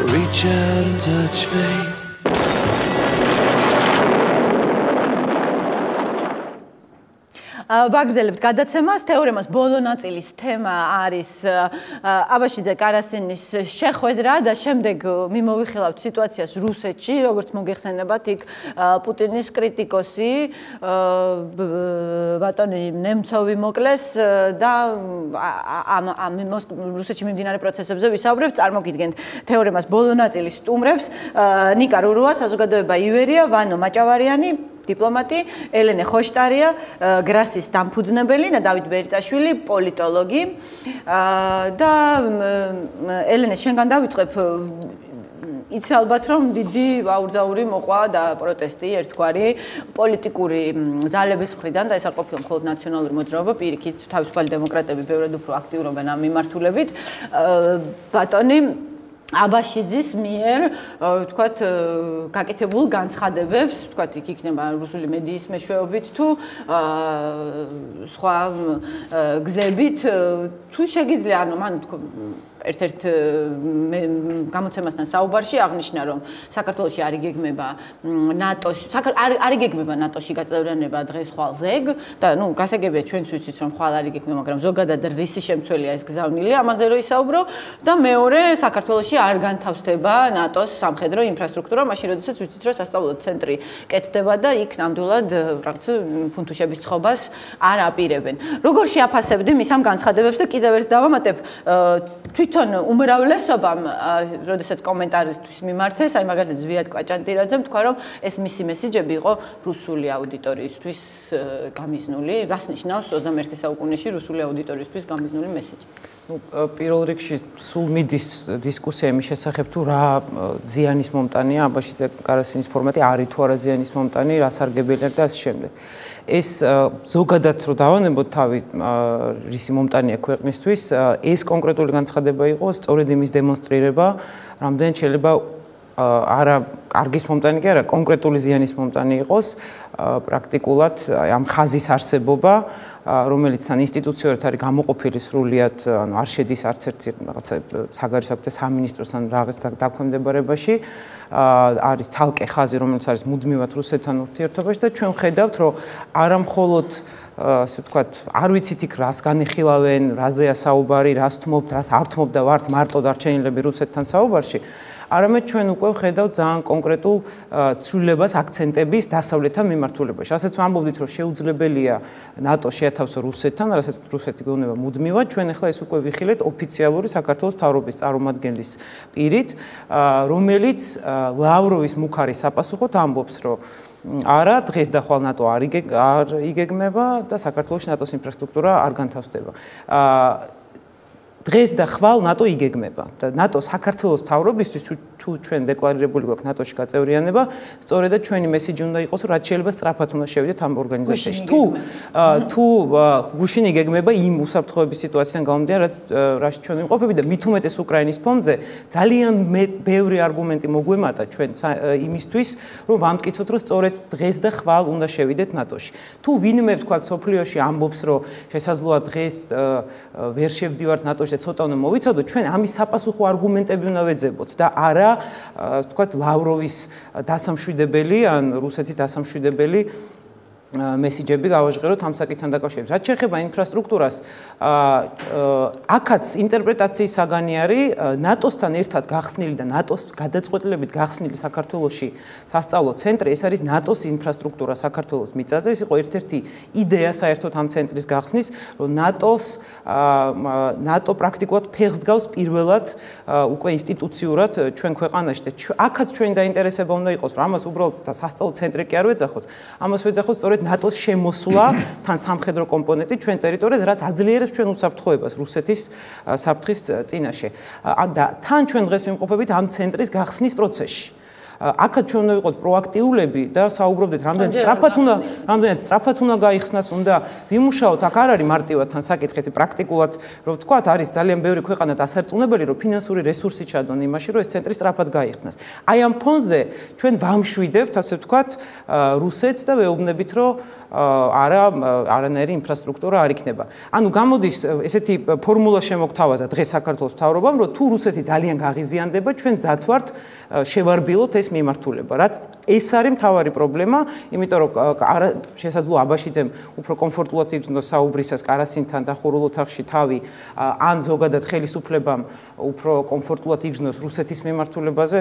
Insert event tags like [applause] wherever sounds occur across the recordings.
Reach out and touch faith. ვაგრძელებთ გადაცემას. თეორემას ბოლო ნაწილის თემა არის აბაშიძე კარასინის შეხვედრა და შემდეგ მიმოვიხილავთ სიტუაციას რუსეთში როგორც მოგეხსენებათ იქ პუტინის კრიტიკოსი ბატონი ნემცოვი მოკლეს და ამ ამ რუსეთში მიმდინარე პროცესებზე ვისაუბრებთ წარმოგიდგენთ თეორემას ბოლო ნაწილის სტუმრებს. ნიკა რურუა საზოგადოება ივერია ვანო მაჭავარიანი დიპლომატი ელენე ხოშტარია გრასის დამფუძნებელი და დავით ბერიტაშვილი პოლიტოლოგი. და ელენე შენგან დავიწყებ. იცი ალბათ რომ დიდი აურძაური მოყვა და პროტესტი ერთგვარი პოლიტიკური ძალების მხრიდან და ეს არ ყოფილა მხოლოდ ნაციონალური მოძრაობა პირიქით თავისუფალი დემოკრატები ბევრად უფრო აქტიურობენ ამ მიმართულებით. ბატონი აბაშიძის მიერ ვთქვათ გაკეთებულ განცხადებებს, ვთქვათ იქ იქნება რუსული მედიის მეშვეობით თუ სხვა გზებით თუ შეგიძლია ანუ მან ერთ-ერთ გამოცემასთან საუბარში აღნიშნა რომ საქართველოსი არ იგეგმება ნატოში არ იგეგმება ნატოში გაწევრიანება დღეს ხვალ ზეგ და ნუ გასაგებია ჩვენც ვიცით რომ ხვალ არ იგეგმება მაგრამ ზოგადად რისი შემცველია ეს გზავნილი ამაზე რო ისაუბრო და მეორე საქართველოსი არ განთავსდება ნატოს სამხედრო ინფრასტრუქტურა მაშინ როდესაც ვიცით რომ სასწავლო ცენტრი კეთდება და იქ ნამდვილად რაღაც ფუნთუშების ცხობას არ აპირებენ. როგორ შეაფასებდი მის ამ განცხადებებს და კიდევ ერთ დავამატებ თვით თვითონ უმრავლესობამ, როდესაც კომენტარისთვის მიმართეს, აი მაგალითად ზვიად კვაჭანტირაძემ თქვა, რომ ეს მისი მესიჯები იყო რუსული აუდიტორიისთვის გამიზნული, რას ნიშნავს 21 საუკუნეში რუსული აუდიტორიისთვის გამიზნული მესიჯი. ну პირველ რიგში სულ მიდის დისკუსია იმის შესახებ თუ რა ზიანის მომტანია აბაში კარასინის ფორმატი არის თუ არა ზიანის მომტანი რა სარგებელია და ასე შემდეგ ეს ზოგადად რო დავანებოთ თავი რისი მომტანია ქვეყნისთვის ეს კონკრეტული განცხადება იყო სწორედ იმის დემონსტრირება რამდენ შეიძლება არა კარგის მომტანი კი არა კონკრეტული ზიანის მომტანი იყოს პრაქტიკულად ამ ხაზის არსებობა რომელიც თან ინსტიტუციურად არის გამოყოფილი სრულიად ანუ არ შედის არც ერთი რაღაცა საგარეო საქმეთა სამინისტროსთან რაღაც დაქვემდებარებაში არის თალკე ხაზი რომელიც არის მუდმივად რუსეთთან ურთიერთობაში და ჩვენ ხედავთ რომ არა მხოლოდ ასე ვთქვათ, არ ვიცით იქ რას განიხილავენ, რაზეა საუბარი, რას თმობთ, რას არ თმობთ და ვართ მარტო დარჩენილები რუსეთთან საუბარში. არამედ ჩვენ უკვე ხედავთ ძალიან კონკრეტულ ცვლილებას აქცენტების დასავლეთთან მიმართულებაში. რასაც ვამბობდით, რომ შეუძლებელია ნატო შეათავსო რუსეთთან, რასაც რუსეთი გეუბნება მუდმივად, ჩვენ ახლა ეს უკვე ვიხილეთ ოფიციალური საქართველოს თავრობის წარმომადგენლის პირით, რომელიც ლავროვის მუხარი საპასუხოდ ამბობს, რომ არა დღეს და ხვალ ნატო არ იგეგმება და საქართველოს ნატოს ინფრასტრუქტურა არ განთავსდება. აა დღეს და ხვალ ნატო იგეგმება და ნატო საქართველოს თავრობისთვის თუ ჩვენ დეკლარირებული გვაქვს ნატოში გაწევრიანება, სწორედად ჩვენი მესიჯი უნდა იყოს, რომ რაც შეიძლება სწრაფად უნდა შევიდეთ ამ ორგანიზაციაში. თუ თუ გუშინ იგეგმება იმ უსაფრთხოების სიტუაციიდან გამომდინარე, რაც რაც ჩვენ ვიმყოფები და მით უმეტეს უკრაინის ფონზე ძალიან ბევრი არგუმენტი მოგვემატა ჩვენ იმისთვის, რომ ვამტკიცოთ, რომ სწორედ დღეს და ხვალ უნდა შევიდეთ ნატოში. თუ ვინმე თქვა სოფლიოში ამბობს, რომ შესაძლოა დღეს ვერ შევდივართ ნატოში და ცოტა უნდა მოვიცადოთ, ჩვენ ამის საპასუხო არგუმენტები უნდა ვეძებოთ და არა თქვათ ლავროვის დასამშვიდებელი ან რუსეთის დასამშვიდებელი მესიჯები გავაჟღეროთ ამ საკითხთან დაკავშირებით. რაც შეეხება ინფრასტრუქტურას, აქაც ინტერპრეტაციის საგანი არის ნატოსთან ერთად გახსნილი და ნატოს გადაწყვეტილებით გახსნილი საქართველოსი სასწავლო ცენტრი, ეს არის ნატოს ინფრასტრუქტურა საქართველოს მიწაზე. ეს იყო ერთ-ერთი იდეა საერთოდ ამ ცენტრის გახსნის, რომ ნატოს ნატო პრაქტიკულად ფეხს დგავს პირველად უკვე ინსტიტუციურად ჩვენ ქვეყანაში და აქაც ჩვენი დაინტერესება უნდა იყოს, რომ ამას უბრალოდ სასწავლო ცენტრი კი არ ვეძახოთ. ამას ვეძახოთ სწორედ ნატოს შემოსვლა თან სამხედრო კომპონენტი ჩვენ ტერიტორიაზე რაც აძლიერებს ჩვენ უსაფრთხოებას რუსეთის საფრთხის წინაშე. და თან ჩვენ დღეს ვიმყოფებით ამ ცენტრის გახსნის პროცესში აქაც ჩვენ უნდა ვიყოთ პროაქტიულები და საუბრობდეთ რამდენად სწრაფად უნდა რამდენად სწრაფად უნდა გაიხსნას, უნდა ვიმუშაოთ, აქ არ არის მარტივად თან საკითხი, ეს პრაქტიკულად რომ ვთქვა, არის ძალიან ბევრი ქვეყანა დასარწმუნებელი, რომ ფინანსური რესურსი ჩადონ იმაში, რომ ეს ცენტრი სწრაფად გაიხსნას. აი ამ ფონზე ჩვენ ვამშვიდებთ, ასე ვთქვათ, რუსეთს და ვეუბნებით, რომ არა არანაირი ინფრასტრუქტურა არ იქნება. ანუ გამოდის ესეთი ფორმულა შემოგთავაზა დღეს საქართველოს მთავრობამ, რომ თუ რუსეთი ძალიან გაღიზიანდება, ჩვენ მზად ვართ შევარბილოთ ეს მიმართულება. რაც ეს არის მთავარი პრობლემა, იმიტომ რომ შესაძლოა აბაშიძემ უფრო კომფორტულად იგრძნოს საუბრისას კარასინთან და ხურულ ოთახში თავი, ან ზოგადად ხელისუფლებამ უფრო კომფორტულად იგრძნოს რუსეთის მიმართულებაზე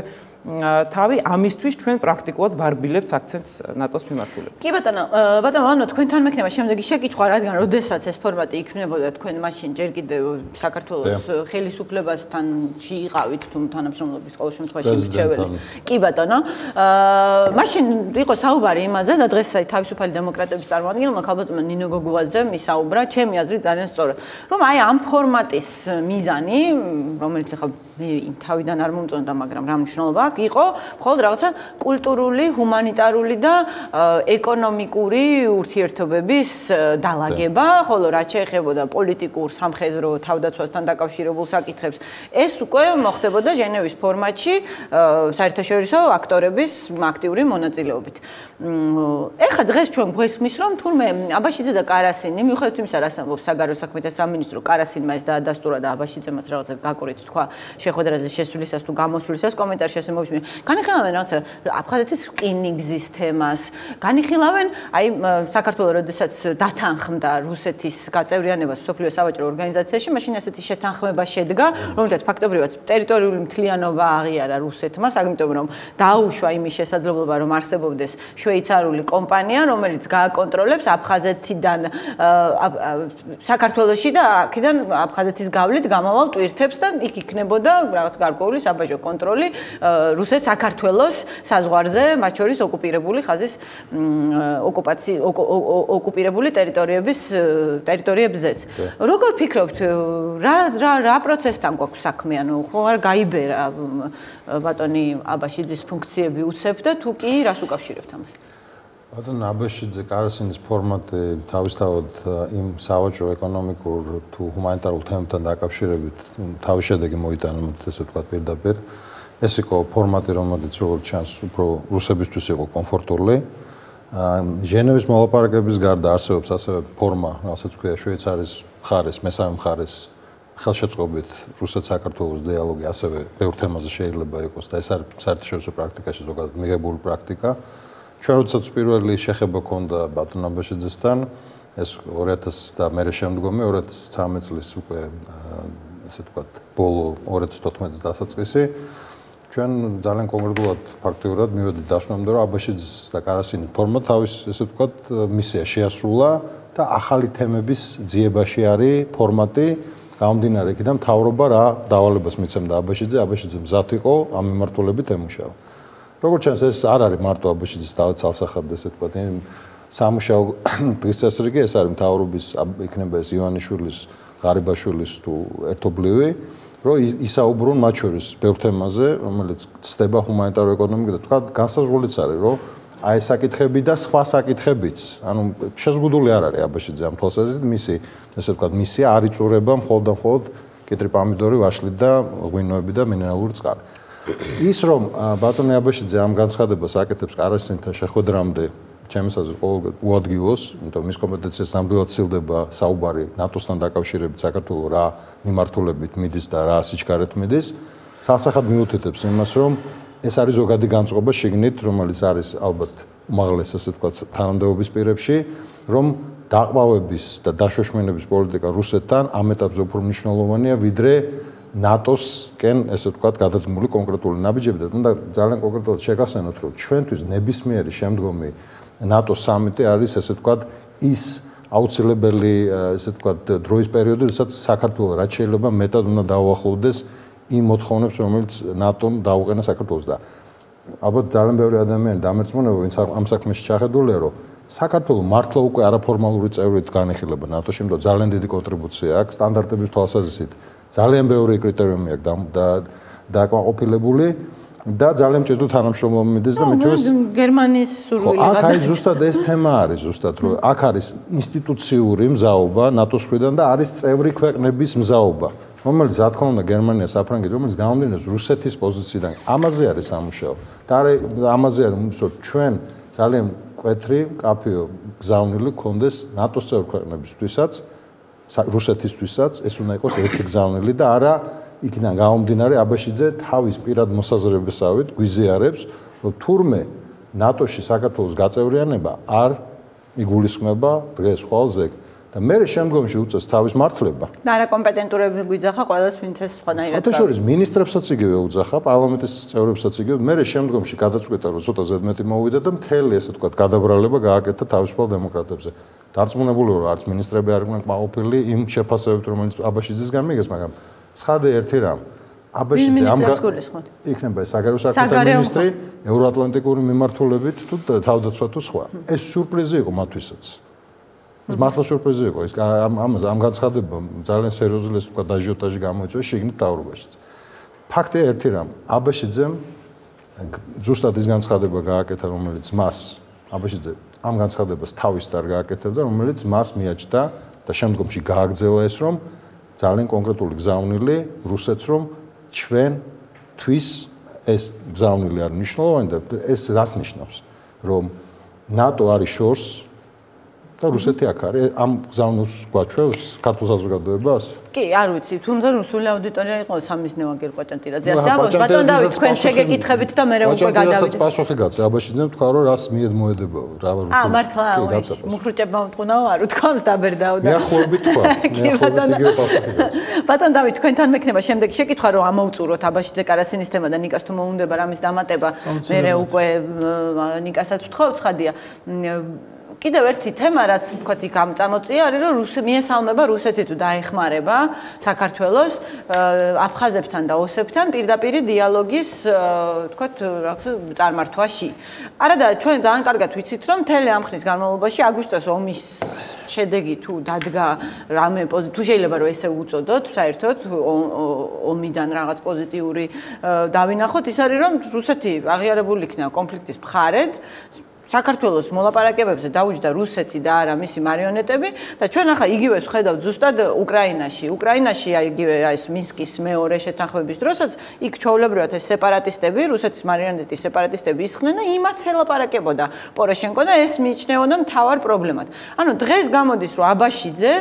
თავი, ამისთვის ჩვენ პრაქტიკულად ვარბილებთ აქცენტს ნატოს მიმართულებაზე. კი ბატონო, ბატონო, ანუ თქვენთან მექნება შემდეგი შეკითხვა, რადგან როდესაც ეს ფორმატი იქნებოდა თქვენ მაშინ ჯერ კიდევ საქართველოს ხელისუფლებასთან შეიყავით თუ თანამშრომლობის ყოველ შემთხვევაში მრჩეველი. კი ბატონო, აა მაშინ იყო საუბარი იმაზე და დღეს აი თავისუფალი დემოკრატების წარმომადგენელმა ქალბატონმა ნინო გოგუაძე მისაუბრა, ჩემი აზრით ძალიან სწორად, რომ აი ამ ფორმატის მიზანი, რომელიც ახლა მე იმ თავიდან არ მომწონდა, მაგრამ რა მნიშვნელობა აქვს, იყო მხოლოდ რაღაცა კულტურული, ჰუმანიტარული და ეკონომიკური ურთიერთობების დალაგება, ხოლო რაც შეეხებოდა პოლიტიკურ, სამხედრო, თავდაცვასთან დაკავშირებულ საკითხებს, ეს უკვე მოხდებოდა ჟენევის ფორმატში საერთაშორისო აქტორების აქტიური მონაწილეობით. ეხლა დღეს ჩვენ გვესმის რომ თურმე აბაშიძე და კარასინი მიუხედავად იმისა რაც ამბობს საგარეო საქმეთა სამინისტრო კარასინმა ეს დაადასტურა და აბაშიძემაც რაღაცა გაკურით თქვა შეხვედრაზე შესულისას თუ გამოსულისას კომენტარში ასე მოვისმენ განიხილავენ რაღაცა აფხაზეთის რკინიგზის თემას განიხილავენ აი საქართველოს როდესაც დათანხმდა რუსეთის გაწევრიანებას სოფლიო სავაჭრო ორგანიზაციაში მაშინ ასეთი შეთანხმება შედგა რომელთაც ფაქტობრივად ტერიტორიული მთლიანობა აღიარა რუსეთმა საგმიტომ რომ დაუშვა იმის შესაძლებლობა რომ არსებობდეს შვეიცარიული კომპანია, რომელიც გააკონტროლებს აფხაზეთიდან საქართველოსში და აქედან აფხაზეთის გავლით გამავალ ტვირთებს და იქ იქნებოდა რაღაც გარკვეული საბაჟო კონტროლი რუსეთ საქართველოს საზღვარზე, მათ შორის ოკუპირებული ხაზის ოკუპაცი ოკუპირებული ტერიტორიების ტერიტორიებზეც. როგორ ფიქრობთ, რა რა რა პროცესთან გვაქვს საქმე, ანუ ხო არ გაიბერა ბატონი აბაშიძის ფუნქციები უცებ და თუ კი რას უკავშირებთ ამას? ბატონ აბაშიძე კარასინის ფორმატი თავისთავად იმ სავაჭრო ეკონომიკურ თუ ჰუმანიტარულ თემებთან დაკავშირებით თავის შედეგი მოიტანა ესე ვთქვათ პირდაპირ ეს იყო ფორმატი რომელიც როგორც ჩანს უფრო რუსებისთვის იყო კომფორტული ჟენევის მოლაპარაკების გარდა არსებობს ასევე ფორმა რასაც ქვია შვეიცარიის მხარეს მესამე მხარეს ხელშეწყობით რუსეთ-საქართველოს დიალოგი ასევე ბევრ თემაზე შეიძლება იყოს და ეს არის საერთაშორისო პრაქტიკაში ზოგადად მიღებული პრაქტიკა. ჩვენ როდესაც პირველი შეხება ქონდა ბატონ ამბაშიძესთან, ეს 2000 და მერე შემდგომი 2013 წლის უკვე ესე ვთქვათ, ბოლო 2014 წლის დასაწყისი ჩვენ ძალიან კონკრეტულად ფაქტიურად მივედით დასკვნამდე, რომ აბაშიძის და კარასინის ფორმა თავის ესე ვთქვათ, მისია შეასრულა და ახალი თემების ძიებაში არის ფორმატი გამომდინარე იქიდან თავრობა რა დავალებას მიცემდა აბაშიძე, აბაშიძე მზად იყო ამ მიმართულებით ემუშავა. როგორც ჩანს ეს არ არის მარტო აბაშიძის ალსახად ესე თქვა, იმ სამუშაო [clears throat] დღის წესრიგი ეს არის თავრობის იქნება ეს ივანიშვილის, ღარიბაშვილის თუ ერთობლივი, რომ ისაუბრონ მათ შორის ბევრ თემაზე, რომელიც ცდება ჰუმანიტარო ეკონომიკა და თქვა განსაზღვრულიც არის, რომ აი საკითხები და სხვა საკითხებიც, ანუ შეზღუდული არ არის აბაშიძე ამ თვალსაზრისით, მისი ესე ვთქვათ, მისია არ იწურება მხოლოდ მხოლოდ კიტრი პომიდორი, ვაშლი და ღვინოები და მინერალური წყალი. ის რომ ბატონი აბაშიძე ამ განცხადებას აკეთებს კარასინთან შეხვედრამდე, ჩემს აზრით, ყოველ უადგილოს, იმიტომ მის კომპეტენციას ნამდვილად ცილდება საუბარი ნატოსთან დაკავშირებით საქართველოს რა მიმართულებით მიდის და რა სიჩქარეთ მიდის. სასახად მიუთითებს იმას, რომ ეს არის ზოგადი განწყობა შიგნით, რომელიც არის ალბათ უმაღლეს ასე ვთქვათ თანამდებობის პირებში, რომ დაყვავების და დაშოშმინების პოლიტიკა რუსეთთან ამ ეტაპზე უფრო მნიშვნელოვანია ვიდრე ნატოსკენ ესე ვთქვათ გადადგმული კონკრეტული ნაბიჯები და თუნდა ძალიან კონკრეტულად შეგახსენოთ, რომ ჩვენთვის ნებისმიერი შემდგომი ნატოს სამიტი არის ესე ვთქვათ ის აუცილებელი ესე ვთქვათ დროის პერიოდი, როდესაც საქართველოს რაც შეიძლება მეტად უნდა დაუახლოვდეს იმ მოთხოვნებს, რომელიც ნატომ დაუყენა საქართველოს და ალბათ ძალიან ბევრი ადამიანი დამერწმუნება, ვინც ამ საქმეში ჩახედულია, რომ საქართველოს მართლა უკვე არაფორმალური წევრით განეხილება ნატოში, იმიტომ ძალიან დიდი კონტრიბუცია აქვს სტანდარტების თვალსაზრისით. ძალიან ბევრი კრიტერიუმი აქვს და დაკმაყოფილებული. და ძალიან მჭირდა თანამშრომლობა მიდეს და მეთქეს გერმანიის სურვილი ხო, აქ არის ზუსტად ეს თემა არის ზუსტად რომ აქ არის ინსტიტუციური მზაობა ნატოს მხრიდან და არის წევრი ქვეყნების მზაობა რომელიც რა თქმა უნდა გერმანია საფრანგეთი რომელიც გამომდინარეობს რუსეთის პოზიციიდან ამაზე არის სამუშაო. და ამაზე არის რომ ჩვენ ძალიან კვეთრი კაფეო გზავნილი კონდეს ნატოს წევრ ქვეყნებისთვისაც რუსეთისთვისაც ეს უნდა იყოს ერთი გზავნილი და არა იქიდან გამომდინარე აბაშიძე თავის პირად მოსაზრებისავით გვიზიარებს რომ თურმე ნატოში საქართველოს გაწევრიანება არ იგულისხმება დღეს ხვალზე და მე შემდგომში უწევს თავის მართლება. და არა კომპეტენტურები გვიძახა ყოველას ვინც ეს სხვანაირად. ხო, თორემ მინისტრებსაც იგივე უძახა, პარლამენტის წევრებსაც იგივე. მე შემდგომში გადაწყვეტა რომ ცოტა ზედმეტი მოვიდა და მთელი ესე თქვა გადაბრალება გააკეთა თავისუფალ დემოკრატებზე. დარწმუნებული ვარ, არც მინისტრები არ იყვნენ კმაყოფილი იმ შეფასებებით, რომელიც აბაშიძისგან მიგეს, მაგრამ ცხადე ერთი რამ აბაშიძე ამ იქნება საგარეო საქმეთა მინისტრი ევროატლანტიკური მიმართულებით თუ თავდაცვა თუ სხვა ეს სიურპრიზი იყო მათთვისაც ეს მართლა სიურპრიზი იყო ეს ამ ამ ამ განცხადება ძალიან სერიოზული ეს თქვა დაჟიოტაჟი გამოიწვია შიგნით დაურობაშიც ფაქტია ერთი რამ აბაშიძემ ზუსტად ის განცხადება გააკეთა რომელიც მას აბაშიძე ამ განცხადებას თავის დარ გააკეთებდა რომელიც მას მიაჩნდა და შემდგომში გააგრძელა ეს რომ ძალიან კონკრეტული გზავნილი რუსეთს რომ ჩვენ თვის ეს გზავნილი არ მნიშვნელოვანი და ეს რას ნიშნავს? რომ ნატო არის შორს და რუსეთი აქ არის. ამ გზავნილს გვაჩვევს ქართულ საზოგადოებას. კი არ ვიცი თუმცა რუსული აუდიტორია იყო სამიზნევა გერკვატანტირაძე ასე ამბობს ბატონ დავით თქვენ შეგეკითხებით და მე უკვე გადავიდეთ. პასუხი გაცე. აბაშიძემ თქვა რომ რას მიედ მოედება რა რუსული აა მართლა მუხრუჭებმა უთქნაო არ უთქვამს დაბერდაო და მე ხოვები თქვა [laughs] პასუხი გაცე. ბატონ დავით თქვენთან მექნება შემდეგ შეკითხვა რომ ამოუწუროთ აბაშიძე კარასინის თემა და ნიკას თუ მოუნდება რამის დამატება? მე უკვე ნიკასაც ვთხოვ ცხადია კიდევ ერთი თემა რაც თქვათ იქ ამ წამოწია არის რომ რუსი მიესალმება რუსეთი თუ დაეხმარება საქართველოს აფხაზებთან და ოსებთან პირდაპირი დიალოგის თქვათ რაღაც წარმართვაში. არა და ჩვენ ძალიან კარგად ვიცით რომ მთელი ამ ხნის განმავლობაში აგვისტოს ომის შედეგი თუ დადგა რამე თუ შეიძლება რომ ესე უწოდოთ საერთოდ ომიდან რაღაც პოზიტიური დავინახოთ ის არის რომ რუსეთი აღიარებული იქნა კონფლიქტის მხარედ საქართველოს მოლაპარაკებებზე დაუჯდა რუსეთი და არა მისი მარიონეტები და ჩვენ ახლა იგივეს ხედავთ ზუსტად უკრაინაში. უკრაინაში იგივე ეს მინსკის მეორე შეთანხმების დროსაც იქ ჩაოლებრივად ეს სეპარატისტები, რუსეთის მარიონეტი სეპარატისტები ისხნენ და იმათ ელაპარაკებოდა პოროშენკო და ეს მიიჩნეოდა მთავარ პრობლემად. ანუ დღეს გამოდის რომ აბაშიძე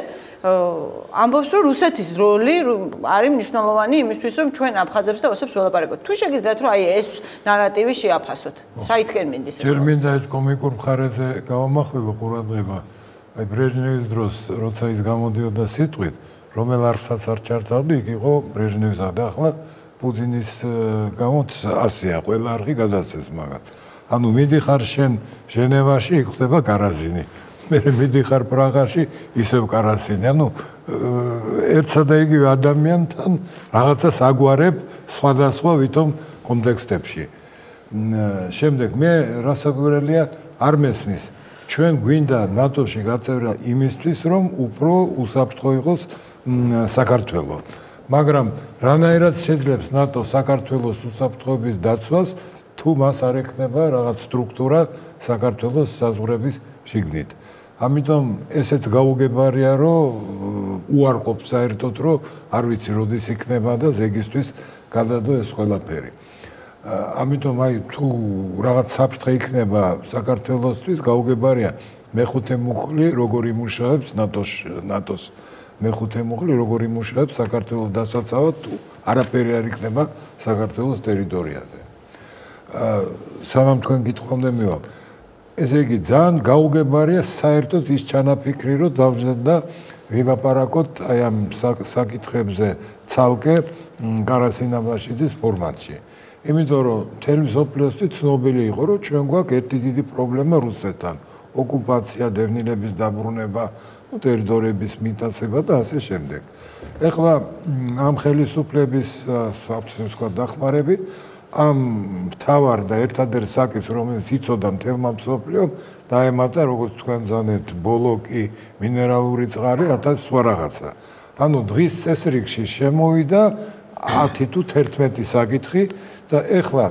ამბობს რომ რუსეთის როლი არის მნიშვნელოვანი იმისთვის რომ ჩვენ აფხაზებს და ოსებს ველაპარაკოთ. თუ შეგიძლიათ რომ აი ეს ნარატივი შეაფასოთ. საითკენ მინდის ეს? ჯერ მინდა ეს კომიკურ მხარეზე გავამახვილო ყურადღება. აი ბრეჟნევის დროს როცა ის გამოდიოდა სიტყვით, რომელ არსაც არ ჩართავდი, იქ იყო ბრეჟნევისა და ახლა პუტინის გამოც ასია, ყველა არხი გადაცეს მაგათ. ანუ მიდიხარ შენ ჟენევაში, იქ ხდება გარაზინი. მე მიდიხარ პრაღაში ისევ კარასინი ანუ ერთსა და იგივე ადამიანთან რაღაცას აგვარებ სხვადასხვა ვითომ კონტექსტებში. შემდეგ მე რასაკვირველია არ მესმის. ჩვენ გვინდა ნატოში გაწევრა იმისთვის რომ უფრო უსაფრთხო იყოს საქართველოს მაგრამ რანაირად შეძლებს ნატო საქართველოს უსაფრთხოების დაცვას თუ მას არ ექნება რაღაც სტრუქტურა საქართველოს საზღვრების შიგნით ამიტომ ესეც გაუგებარია, რომ უარყოფ საერთოდ, რომ არ ვიცი როდის იქნება და ზეგისთვის გადადო ეს ყველაფერი. ამიტომ აი თუ რაღაც საფრთხე იქნება საქართველოსთვის, გაუგებარია მეხუთე მუხლი როგორი მუშაობს ნატოს ნატოს მეხუთე მუხლი როგორი მუშაობს საქართველოს დასაცავად თუ არაფერი არ იქნება საქართველოს ტერიტორიაზე. აა სანამ თქვენ გითხოვამდე მივა ესე იგი ძალიან გაუგებარია საერთოდ ის ჩანაფიქრი რომ დავждეთ და ვილაპარაკოთ აი ამ საკითხებზე ცალკე გარასინაბაშიძის ფორმატში. იმიტომ რომ თელევიზიოსთვის ცნობილი იყო რომ ჩვენ გვაქვს ერთი დიდი პრობლემა რუსეთთან. ოკუპაცია, დევნილების დაბრუნება, ტერიტორიების მიტაცება და ასე შემდეგ. ეხლა ამ ხელისუფლების საფრთხის სხვა დახმარებით ამ თავარ და ერთადერთ საკითხს რომელიც იწოდა თემა მსოფლიო დაემატა როგორც თქვენ ზანეთ ბოლოკი მინერალური წყარი 1000 სხვა რაღაცა. ანუ დღის წესრიგში შემოვიდა 10 თუ 11 საკითხი და ეხლა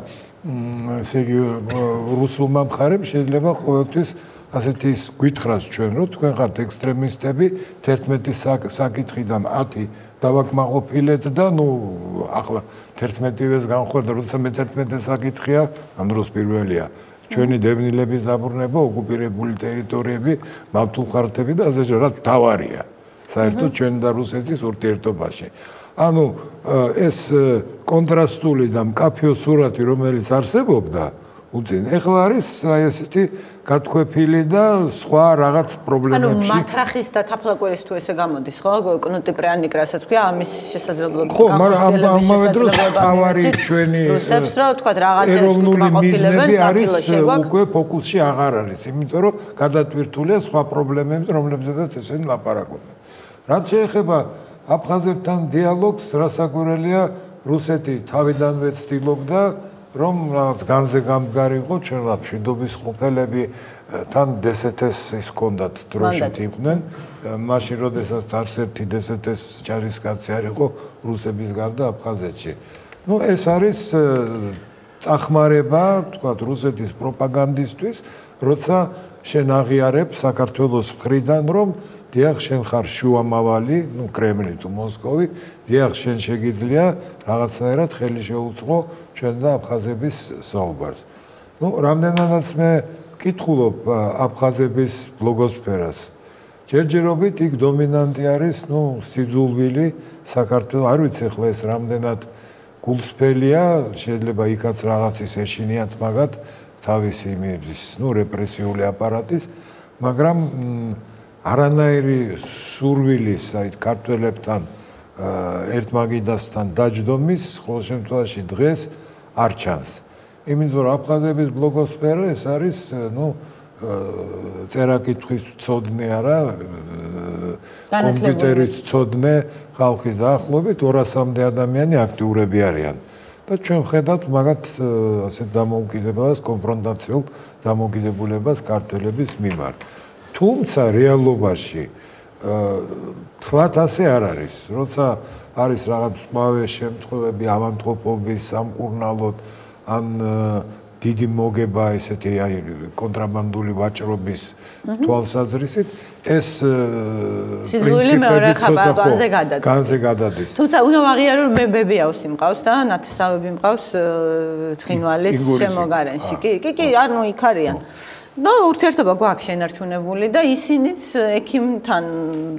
ესე იგი რუსულმა მხარემ შეიძლება ყოველთვის ასეთი გვითხრას ჩვენ რომ თქვენ ხართ ექსტრემისტები 11 საკითხიდან 10 დავაკმაყოფილეთ და ნუ ახლა 11-ს განხორდა როცა მე 11 საკითხია ამ დროს პირველია. ჩვენი დევნილების დაბრუნება ოკუპირებული ტერიტორიები მავთულ ხართები და ასე რა თავარია. საერთოდ ჩვენ და რუსეთის ურთიერთობაში. ანუ ეს კონტრასტული და მკაფიო სურათი რომელიც არსებობდა უძინ. ეხლა არის აი ესეთი გათქვეფილი და სხვა რაღაც პრობლემებში. ანუ მათრახის და თაფლაკვერის თუ ესე გამოდის, ხო? კნუტი პრიანიკ რასაც ქვია, ამის შესაძლებლობა ხო, მაგრამ ამავე დროს თავარი ჩვენი რუსებს რა თქვა რაღაცებს უკმაყოფილებენ სტაფილო შეგვაქვს. უკვე ფოკუსში აღარ არის, იმიტომ რომ გადატვირთულია სხვა პრობლემები, რომლებზედაც ესენი ლაპარაკობენ. რაც შეეხება აფხაზებთან დიალოგს, რასაკვირველია, რუსეთი თავიდანვე ცდილობდა რომ რაღაც განზე გამგარიყო ჩვენ რა მშვიდობის ყოფილები თან დსთ-ს ის კონდათ დროშით იყვნენ მაშინ როდესაც არც ერთი დსთ-ს ჯარისკაცი არ იყო რუსების გარდა აფხაზეთში. ну ეს არის წახმარება თქვა რუსეთის პროპაგანდისტვის როცა შენ აღიარებ საქართველოს მხრიდან რომ დიახ შენ ხარ შუამავალი, ну კრემლი თუ მოსკოვი, დიახ შენ შეგიძლია რაღაცნაირად ხელი შეუწყო ჩვენ და აფხაზების საუბარს. ну რამდენადაც მე ვკითხულობ აფხაზების ბლოგოსფერას. ჯერჯერობით იქ დომინანტი არის, ну სიძულვილი საქართველოს, არ ვიცი ახლა ეს რამდენად გულსფელია, შეიძლება იქაც რაღაცის ეშინიათ მაგათ თავისი იმის, ну რეპრესიული აპარატის, მაგრამ არანაირი სურვილის, აი ქართველებთან ერთმაგიდასთან დაჯდომის ყოველ შემთხვევაში დღეს არ ჩანს. იმიტომ რომ აფხაზების ბლოგოსფერო ეს არის, э, ну, э, წერაკითხვის ცოდნე არა э, კომპიუტერის ცოდნე ხალხის დაახლოებით 200-მდე ადამიანი აქტიურები არიან და ჩვენ ხედავთ მაგათ ასეთ დამოუკიდებას კონფრონტაციულ დამოუკიდებულებას ქართველების მიმართ. თუმცა რეალობაში თვათ ასე არ არის. როცა არის რაღაც სხვავე შემთხვევები ავანტყოფობის, სამკურნალოდ ან დიდი მოგება ესეთი აი კონტრაბანდული ვაჭრობის თვალსაზრისით ეს სიძულვილი მეორე ხაბაზე გადადის. განზე გადადის. თუმცა უნდა აღიარო რომ მე ბებიაუსი მყავს და ნათესავები მყავს ცხინვალის შემოგარენში. კი, კი, კი, ანუ იქ არიან. ნუ ურთიერთობა გვაქვს შენარჩუნებული და ისინიც ექიმთან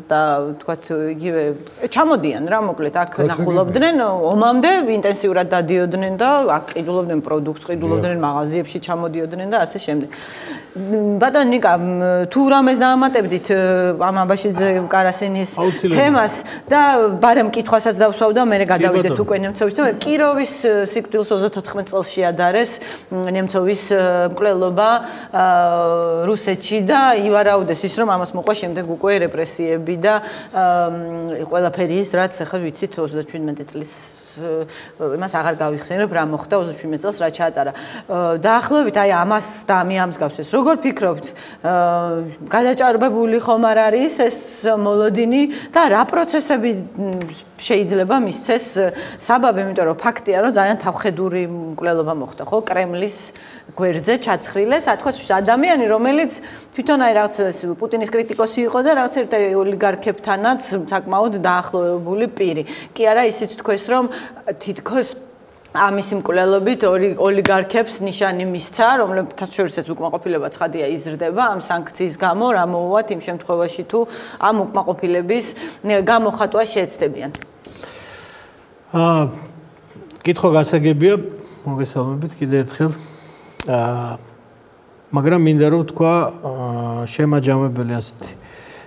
და თქვათ იგივე ჩამოდიან რა მოკლედ აქ ნახულობდნენ ომამდე ინტენსიურად დადიოდნენ და აქ ყიდულობდნენ პროდუქტს ყიდულობდნენ მაღაზიებში ჩამოდიოდნენ და ასე შემდეგ. ბატონ ნიკა თუ რამეს დაამატებდით ამ აბაშიძე კარასინის თემას და ბარემ კითხვასაც დავსვავ და მე გადავიდეთ უკვე ნემცოვის და კიროვის სიკვდილს 34 წელს შეადარეს ნემცოვის მკვლელობა რუსეთში და ივარაუდეს ის რომ ამას მოყვა შემდეგ უკვე რეპრესიები და ყველაფერი ის რაც ახლა ვიცით 37 წლის იმას აღარ გავიხსენებ რა მოხდა 27 წელს რა ჩაატარა. დაახლოებით აი ამას და ამი ამს გავსეს. როგორ ფიქრობთ? გადაჭარბებული ხომ არ არის ეს მოლოდინი და რა პროცესები შეიძლება მისცეს საბაბი, იმიტომ რომ ფაქტია, რომ ძალიან თავხედური მკვლელობა მოხდა, ხო? კრემლის გვერდზე ჩაცხრილეს, ათქოს ადამიანი, რომელიც თვითონ აი რაღაც პუტინის კრიტიკოსი იყო და რაღაც ერთ ოლიგარქებთანაც საკმაოდ დაახლოებული პირი. კი არა, ისიც თქვეს, რომ თითქოს ამის მკვლელობით ორი ოლიგარქებს ნიშანი მისცა, რომლებთან შორისაც უკმაყოფილება ცხადია იზრდება ამ სანქციის გამო, რა მოუვათ იმ შემთხვევაში თუ ამ უკმაყოფილების გამოხატვა შეეცდებიან. აა კითხვა გასაგებია, მოგესალმებით კიდე ერთხელ. აა მაგრამ მინდა რომ თქვა შემაჯამებელი ასეთი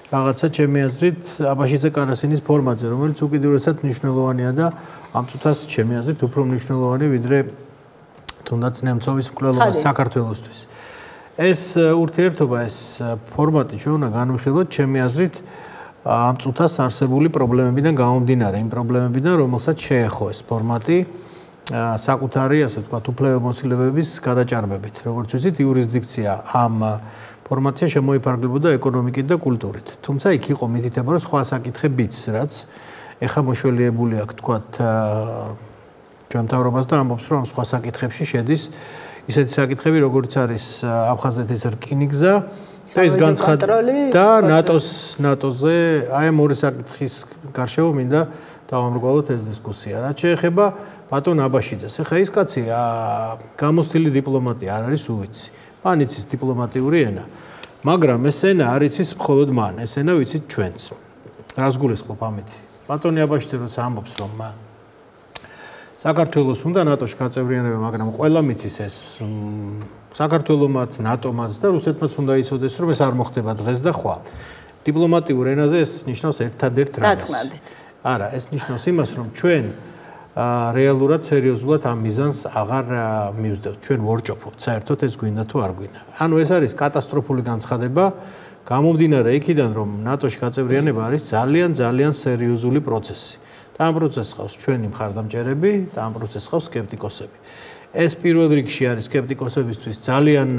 რაღაცა ჩემი აზრით აბაშიძე კარასინის ფორმატზე, რომელიც უკიდურესად მნიშვნელოვანია და ამ წუთას ჩემი აზრით უფრო მნიშვნელოვანი ვიდრე თუნდაც ნემცოვის მკვლელობა საქართველოსთვის. ეს ურთიერთობა, ეს ფორმატი ჩვენ უნდა განვიხილოთ ჩემი აზრით ამ წუთას არსებული პრობლემებიდან გამომდინარე, იმ პრობლემებიდან, რომელსაც შეეხო ეს ფორმატი საკუთარი, ასე ვთქვათ, უფლებამოსილებების გადაჭარბებით. როგორც ვიცით, იურისდიქცია ამ ფორმაცია შემოიფარგლებოდა ეკონომიკით და კულტურით. თუმცა იქ იყო მითითება, რომ სხვა საკითხებიც, რაც ეხა მოშველიებული აქვს თქვათ ჩვენ თავრობას და ამბობს რომ სხვა საკითხებში შედის ისეთი საკითხები როგორც არის აფხაზეთის რკინიგზა და ის განცხადებული და ნატოს ნატოზე აი ამ ორი საკითხის გარშემო მინდა დავამრგვალოთ ეს დისკუსია. რაც შეეხება ბატონ აბაშიძეს, ეხა ის კაცი გამოსთილი დიპლომატი არ არის უვიცი. მან იცის დიპლომატიური ენა, მაგრამ ეს ენა არ იცის მხოლოდ მან, ეს ენა ვიცით ჩვენც. რას გულისხმობ ამით? ბატონი აბაშიძე როცა ამბობს რომ საქართველოს უნდა ნატოში გაწევრიანება, მაგრამ ყველა მიცის ეს საქართველოსმაც, ნატომაც და რუსეთმაც უნდა იცოდეს, რომ ეს არ მოხდება დღეს და ხვალ. დიპლომატიურ ენაზე ეს ნიშნავს ერთადერთ რამეს. დაწყნადით. არა, ეს ნიშნავს იმას, რომ ჩვენ რეალურად სერიოზულად ამ მიზანს აღარ მივსდევთ. ჩვენ ვორჭოფობთ საერთოდ ეს გვინდა თუ არ გვინდა. ანუ ეს არის კატასტროფული განცხადება გამომდინარე იქიდან რომ ნატოში გაწევრიანება არის ძალიან ძალიან სერიოზული პროცესი. და ამ პროცესს ყავს ჩვენი მხარდამჭერები და ამ პროცესს ყავს скеპტიკოსები. ეს პირველ რიგში არის скеპტიკოსებისთვის ძალიან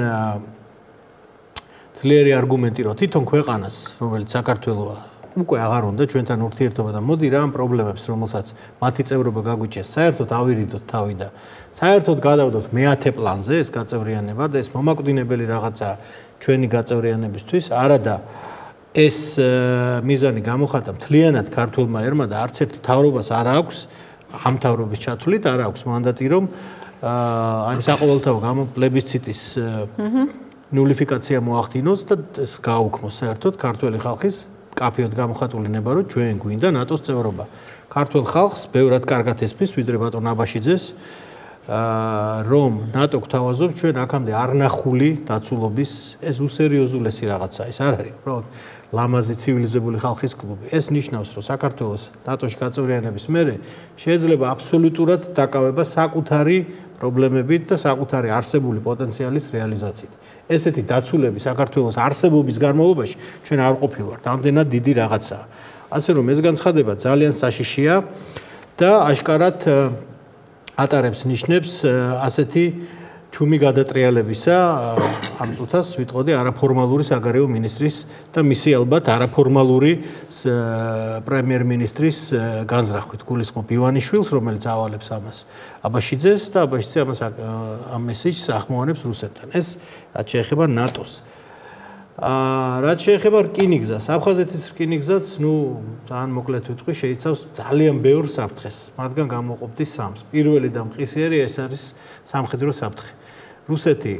ძლიერი არგუმენტი, რომ თვითონ ქვეყანას, რომელიც საქართველოა, უკვე აღარ უნდა ჩვენთან ურთიერთობა და მოდი რა ამ პრობლემებს, რომელსაც მათი წევრობა გაგვიჭერს, საერთოდ ავირიდოთ თავი და საერთოდ გადავდოთ მეათე პლანზე ეს გაწევრიანება და ეს მომაკვდინებელი რაღაცა ჩვენი გაწევრიანებისთვის, არადა ეს მიზანი გამოხატა მთლიანად ქართულმა ერმა და არც ერთ თავრობას არ აქვს ამ თავრობის ჩათვლით არ აქვს მანდატი რომ აი საყოველთაო გამოპლებისციტის ნულიფიკაცია მოახდინოს და ეს გააუქმოს საერთოდ ქართული ხალხის კაფეოდ გამოხატული ნება რომ ჩვენ გვინდა ნატოს წევრობა. ქართულ ხალხს ბევრად კარგად ესმის ვიდრე ბატონ აბაშიძეს რომ ნატო გვთავაზობს ჩვენ აქამდე არნახული დაცულობის ეს უსერიოზულესი რაღაცა ის არ არის უბრალოდ ლამაზი ცივილიზებული ხალხის კლუბი ეს ნიშნავს რომ საქართველოს ნატოში გაწევრიანების მერე შეიძლება აბსოლუტურად დაკავება საკუთარი პრობლემებით და საკუთარი არსებული პოტენციალის რეალიზაციით. ესეთი დაცულები საქართველოს არსებობის განმავლობაში ჩვენ არ ყოფილვართ. ამდენად დიდი რაღაცაა. ასე რომ ეს განცხადება ძალიან საშიშია და აშკარად ატარებს ნიშნებს ასეთი ჩუმი გადატრიალებისა ამ წუთას ვიტყოდი არაფორმალური საგარეო მინისტრის და მისი ალბათ არაფორმალური პრემიერ-მინისტრის განზრახვით. გულისხმობ ივანიშვილს რომელიც ავალებს ამას აბაშიძეს და აბაშიძე ამას ამ მესეჯს ახმოვანებს რუსეთთან. ეს რაც შეეხება ნატოს აა რაც შეეხება რკინიგზას, აფხაზეთის რკინიგზაც, ну, ძალიან მოკლედ ვიტყვი, შეიცავს ძალიან ბევრ საფრთხეს. მათგან გამოყოფდი სამს. პირველი და მყისიერი ეს არის სამხედრო საფრთხე. რუსეთი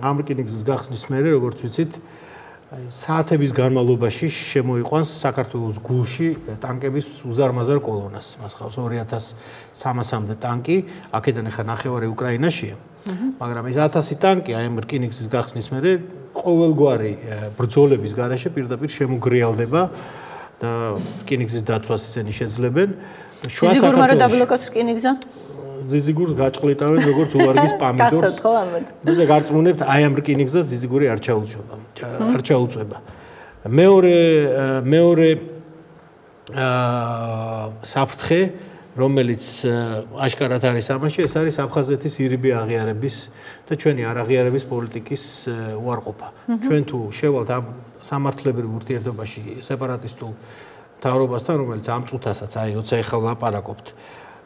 ამ რკინიგზის გახსნის მერე, როგორც ვიცით, აი საათების განმავლობაში შემოიყვანს საქართველოს გულში ტანკების უზარმაზარ კოლონას. მას ხავს 2300-მდე ტანკი, აქედან ახლა ნახევარი უკრაინაშია. მაგრამ ეს 1000 ტანკი აი ამ რკინიგზის გახსნის მერე ყოველგვარი ბრძოლების garaშე პირდაპირ შემოგრიალდება და რკინიგზის დაცვას ისინი შეძლებენ. შუა საქართველოს ზიგურმა რა დაბლოკოს რკინიგზა? ზიზიგურს გაჭყლიტავენ როგორც უარგის [laughs] პამიდორს. ხო ამბობ. და გარწმუნებთ აი ამ რკინიგზას ზიზიგური არ ჩაუწვება. არ ჩაუწვება. მეორე მეორე აა საფრთხე რომელიც აშკარად არის ამაში, ეს არის აფხაზეთის ირიბი აღიარების და ჩვენი არაღიარების პოლიტიკის უარყოფა. ჩვენ თუ შევალთ ამ სამართლებრივ ურთიერთობაში სეპარატისტულ თავრობასთან, რომელიც ამ წუთასაც აი 20 ხელ ლაპარაკობთ,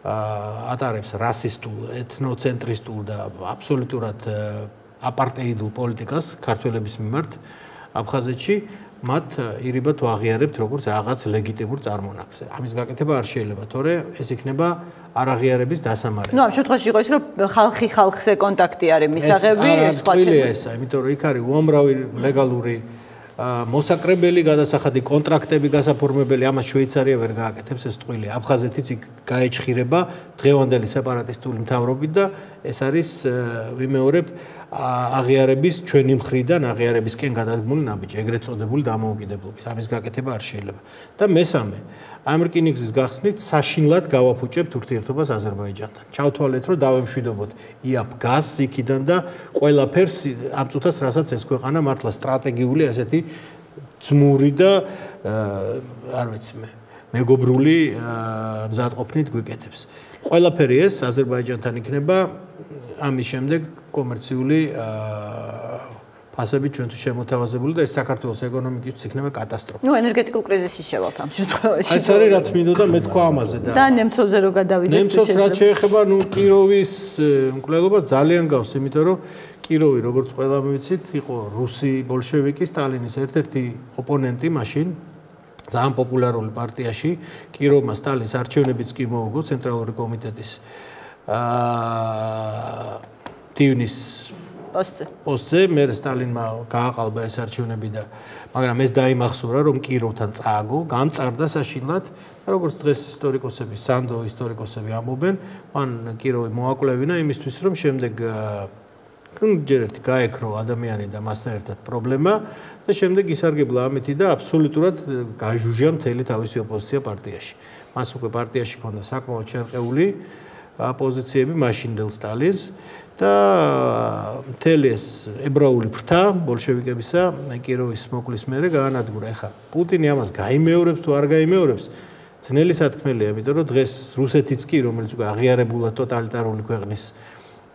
ატარებს რასისტულ, ეთნოცენტრისტულ და აბსოლუტურად აპარტეიდულ პოლიტიკას ქართველების მიმართ აფხაზეთში, მათ ირიბად ვაღიარებთ როგორც რაღაც ლეგიტიმურ წარმონაქმნს. ამის გაკეთება არ შეიძლება, თორე ეს იქნება არაღიარების დასამარხი. ნუ ამ შემთხვევაში იყო ის, რომ ხალხი ხალხზე კონტაქტი არის მისაღები, ეს სხვა თემაა. ეს აი, იმიტომ რომ იქ არის უამრავი ლეგალური მოსაკრებელი გადასახადი კონტრაქტები გასაფორმებელი ამას შვეიცარია ვერ გააკეთებს ეს ტყილი აფხაზეთიც გაეჭხირება დღევანდელი სეპარატისტული მთავრობით და ეს არის ვიმეორებ აღიარების ჩვენი მხრიდან აღიარებისკენ გადადგმული ნაბიჯი ეგრეთ წოდებული დამოუკიდებლობის. ამის გაკეთება არ შეიძლება. და მესამე ამ რკინიგზის გახსნით საშინლად გავაფუჭებთ ურთიერთობას აზერბაიჯანთან. ჩავთვალეთ, რომ დავემშვიდობოთ იაფ გაზს იქიდან და ყველაფერს ამ წუთას, რასაც ეს ქვეყანა მართლა სტრატეგიული ასეთი ძმური და არ ვიცი მე მეგობრული მზადყოფნით გვიკეთებს. ყველაფერი ეს აზერბაიჯანთან იქნება ამის შემდეგ კომერციული ფასები ჩვენთვის შემოთავაზებული და ეს საქართველოს ეკონომიკისთვის იქნება კატასტროფა. ნუ ენერგეტიკულ კრიზისში შევალთ ამ შემთხვევაში. ეს არის რაც მინდოდა მე თქვა ამაზე და და ნემცოვზე რო გადავიდეთ ნემცოვს რაც შეეხება ნუ კიროვის მკვლელობას ძალიან გავს, იმიტომ რომ კიროვი როგორც ყველამ ვიცით, იყო რუსი ბოლშევიკი სტალინის ერთ-ერთი ოპონენტი მაშინ ძალიან პოპულარული პარტიაში. კიროვმა სტალინს არჩევნებიც კი მოუგო ცენტრალური კომიტეტის აა დივნის პოსტზე. პოსტზე მე სტალინმა გააყალბა ეს არჩევნები და მაგრამ ეს დაიმახსოვრა რომ კიროვთან წააგო, გამწარდა საშინლად და როგორც დღეს ისტორიკოსები, სანდო ისტორიკოსები ამობენ, მან კიროვი მოაკვლევინა იმისთვის რომ შემდეგ კონჯერტი გაეკრო ადამიანი და მასთან ერთად პრობლემა და შემდეგ ისარგებლა ამითი და აბსოლუტურად გაჟუჟა მთელი თავისი ოპოზიცია პარტიაში. მას უკვე პარტიაში ქონდა საკმაოდ შერყეული პოზიციები მაშინდელ სტალინს და მთელი ეს ებრაული ფრთა ბოლშევიკებისა კიროვის მოკვლის მერე გაანადგურა. ეხა პუტინი ამას გაიმეორებს თუ არ გაიმეორებს? ძნელი სათქმელია, იმიტომ რომ დღეს რუსეთიც კი, რომელიც უკვე აღიარებულა ტოტალიტარული ქვეყნის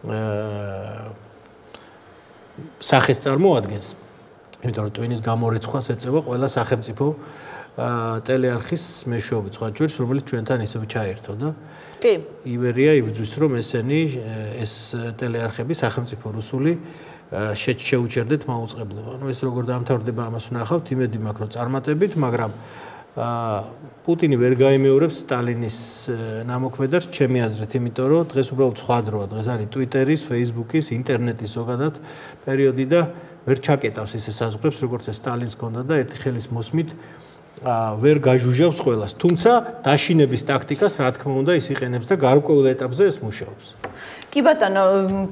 აა სახეს წარმოადგენს. იმიტომ რომ ტვინის გამორიცხვას ეწევა ყველა სახელმწიფო აა ტელეარხის მეშვეობით, სხვა ჯერს, რომელიც ჩვენთან ისევ ჩაერთო და კი. ივერია იბძვის რომ ესენი ეს ტელეარხები სახელმწიფო რუსული შეჩეუჩერდეთ მაუწყებლობა. ნუ ეს როგორ დამთავრდება ამას ვნახავთ, იმედი მაქვს რომ წარმატებით, მაგრამ აა პუტინი ვერ გაიმეორებს სტალინის ნამოქმედებს, ჩემი აზრით, იმიტომ რომ დღეს უბრალოდ სხვა დროა, დღეს არის ტვიტერის, ფეისბუქის, ინტერნეტის ზოგადად პერიოდი და ვერ ჩაკეტავს ისე საზღვრებს, როგორც ეს სტალინს ქონდა და ერთი ხელის მოსმით ვერ გაჟუჟავს ყველას. თუმცა დაშინების ტაქტიკას რა თქმა უნდა ის იყენებს და გარკვეულ ეტაპზე ეს მუშაობს. კი ბატონო,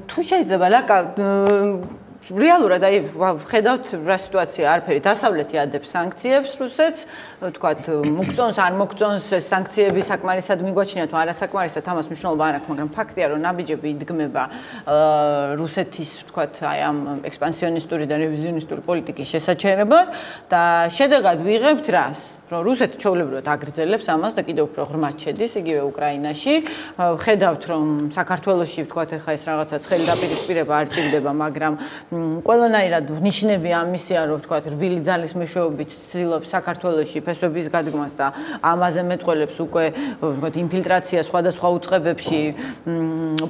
თუ შეიძლება ლაკა რეალურად აი ხედავთ რა სიტუაცია არაფერი დასავლეთი ადებს სანქციებს რუსეთს ვთქვათ მოგწონს არ მოგწონს სანქციები საკმარისად მიგვაჩნია თუ არასაკმარისად ამას მნიშვნელობა არ აქვს მაგრამ ფაქტია რომ ნაბიჯები იდგმება რუსეთის ვთქვათ აი ამ ექსპანსიონისტური და რევიზიონისტური პოლიტიკის შესაჩერებლად და შედეგად ვიღებთ რას რომ რუსეთი ჩაოლებრად აგრძელებს ამას და კიდევ უფრო ღრმად შედის იგივე უკრაინაში. ხედავთ რომ საქართველოსი ვთქვათ ახლა ეს რაღაცა ცხელი დაპირისპირება არ ჭირდება, მაგრამ ყველანაირად ნიშნები ამისია რომ ვთქვათ რბილი ძალის მეშვეობით ცდილობს საქართველოსი ფესვების გადგმას და ამაზე მეტყველებს უკვე ვთქვათ ინფილტრაცია სხვადასხვა უწყებებში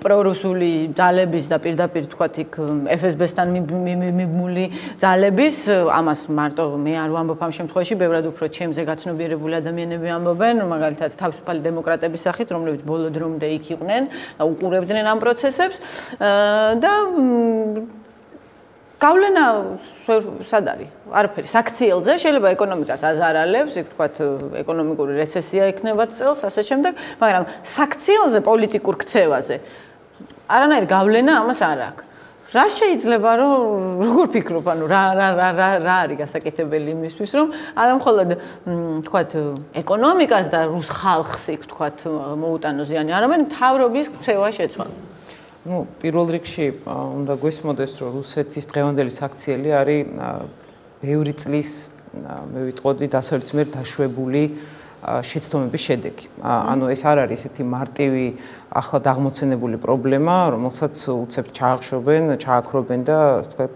პრორუსული ძალების და პირდაპირ ვთქვათ იქ FSB-სთან მიმული ძალების ამას მარტო მე არ ვამბობ ამ შემთხვევაში ბევრად უფრო ჩემზე გაცნობიერებული ადამიანები ამბობენ, მაგალითად თავისუფალი დემოკრატების სახით, რომლებიც ბოლო დრომდე იქ იყვნენ და უყურებდნენ ამ პროცესებს და გავლენა სად არის? არაფერი, საქციელზე შეიძლება ეკონომიკას აზარალებს, იქ თქვათ ეკონომიკური რეცესია იქნება წელს, ასე შემდეგ, მაგრამ საქციელზე პოლიტიკურ ქცევაზე არანაირი გავლენა ამას არ აქვს. რა შეიძლება რომ როგორ ფიქრობ? ანუ რა რა რა რა რა არის გასაკეთებელი იმისთვის რომ არა მხოლოდ თქვათ ეკონომიკას და რუს ხალხს იქ თქვათ მოუტანო ზიანი არამედ მთავრობის ქცევა შეცვალა. Ну პირველ რიგში უნდა გვესმოდეს რომ რუსეთის დღევანდელი საქციელი არის ბევრი წლის მე ვიტყოდი დასავლეთის მიერ დაშვებული შეცდომების შედეგი. ანუ ეს არ არის ესეთი მარტივი ახლა დაღმოცენებული პრობლემა, რომელსაც უცებ ჩაახშობენ, ჩააქრობენ და თქვა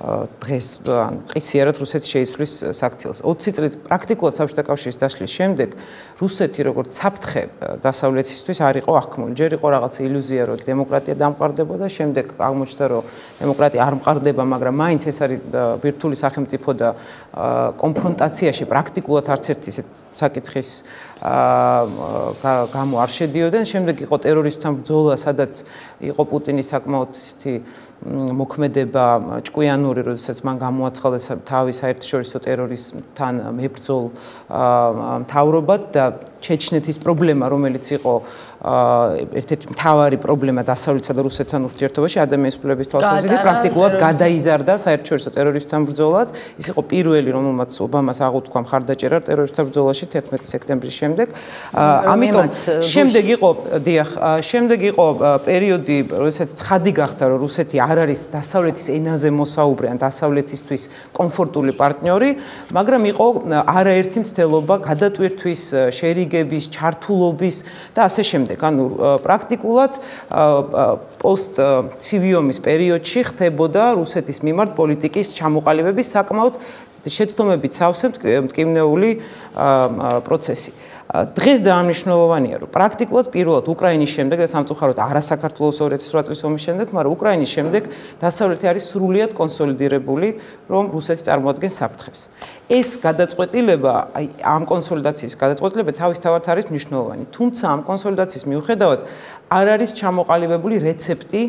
დღეს ან ყისიერად რუსეთი შეიცვლის საქციელს. 20 წლის პრაქტიკულად საბჭოთა კავშირის დაშლის შემდეგ რუსეთი როგორც საფრთხე დასავლეთისთვის არ იყო აღქმული. ჯერ იყო რაღაც ილუზია, რომ დემოკრატია დამყარდებოდა, შემდეგ აღმოჩნდა, რომ დემოკრატია არ მყარდება, მაგრამ მაინც ეს არის ვირტუალური სახელმწიფო და კონფრონტაციაში პრაქტიკულად არც ერთი ისეთ საკითხის აა გამო არ შედიოდნენ. შემდეგ იყო ტერორისტთან ბრძოლა, სადაც იყო პუტინის საკმაოდ ისეთი მოქმედება ჭკვიანური, როდესაც მან გამოაცხადა თავის საერთაშორისო ტერორიზმთან მებრძოლ მთავრობად და ჩეჩნეთის პრობლემა, რომელიც იყო ერთ-ერთი მთავარი პრობლემა დასავლეთსა და რუსეთთან ურთიერთობაში ადამიანის უფლების თვალსაზრისით პრაქტიკულად გადაიზარდა საერთაშორისო ტერორისტთან ბრძოლად. ის იყო პირველი, რომელმაც ობამას აღუთქვა მხარდაჭერა ტერორისტთან ბრძოლაში 11 სექტემბრის შემდეგ. ამიტომ შემდეგ იყო დიახ, შემდეგ იყო პერიოდი, როდესაც ცხადი გახდა, რომ რუსეთი არ არის დასავლეთის ენაზე მოსაუბრე ან დასავლეთისთვის კომფორტული პარტნიორი, მაგრამ იყო არაერთი მცდელობა გადატვირთვის, შერიგების, ჩართულობის და ასე შემდეგ. შემდეგ, ანუ პრაქტიკულად პოსტ ცივიომის პერიოდში ხდებოდა რუსეთის მიმართ პოლიტიკის ჩამოყალიბების საკმაოდ შეცდომებით სავსე მტკივნეული პროცესი. დღეს დაამნიშნულოვანია, რომ პრაქტიკულად პირველად უკრაინის შემდეგ და სამწუხაროდ არა საქართველოს 2008 წლის ომის შემდეგ, მაგრამ უკრაინის შემდეგ დასავლეთი არის სრულიად კონსოლიდირებული, რომ რუსეთი წარმოადგენს საფრთხეს. ეს გადაწყვეტილება, აი ამ კონსოლიდაციის გადაწყვეტილება თავისთავად არის მნიშვნელოვანი. თუმცა ამ კონსოლიდაციის მიუხედავად არ არის ჩამოყალიბებული რეცეპტი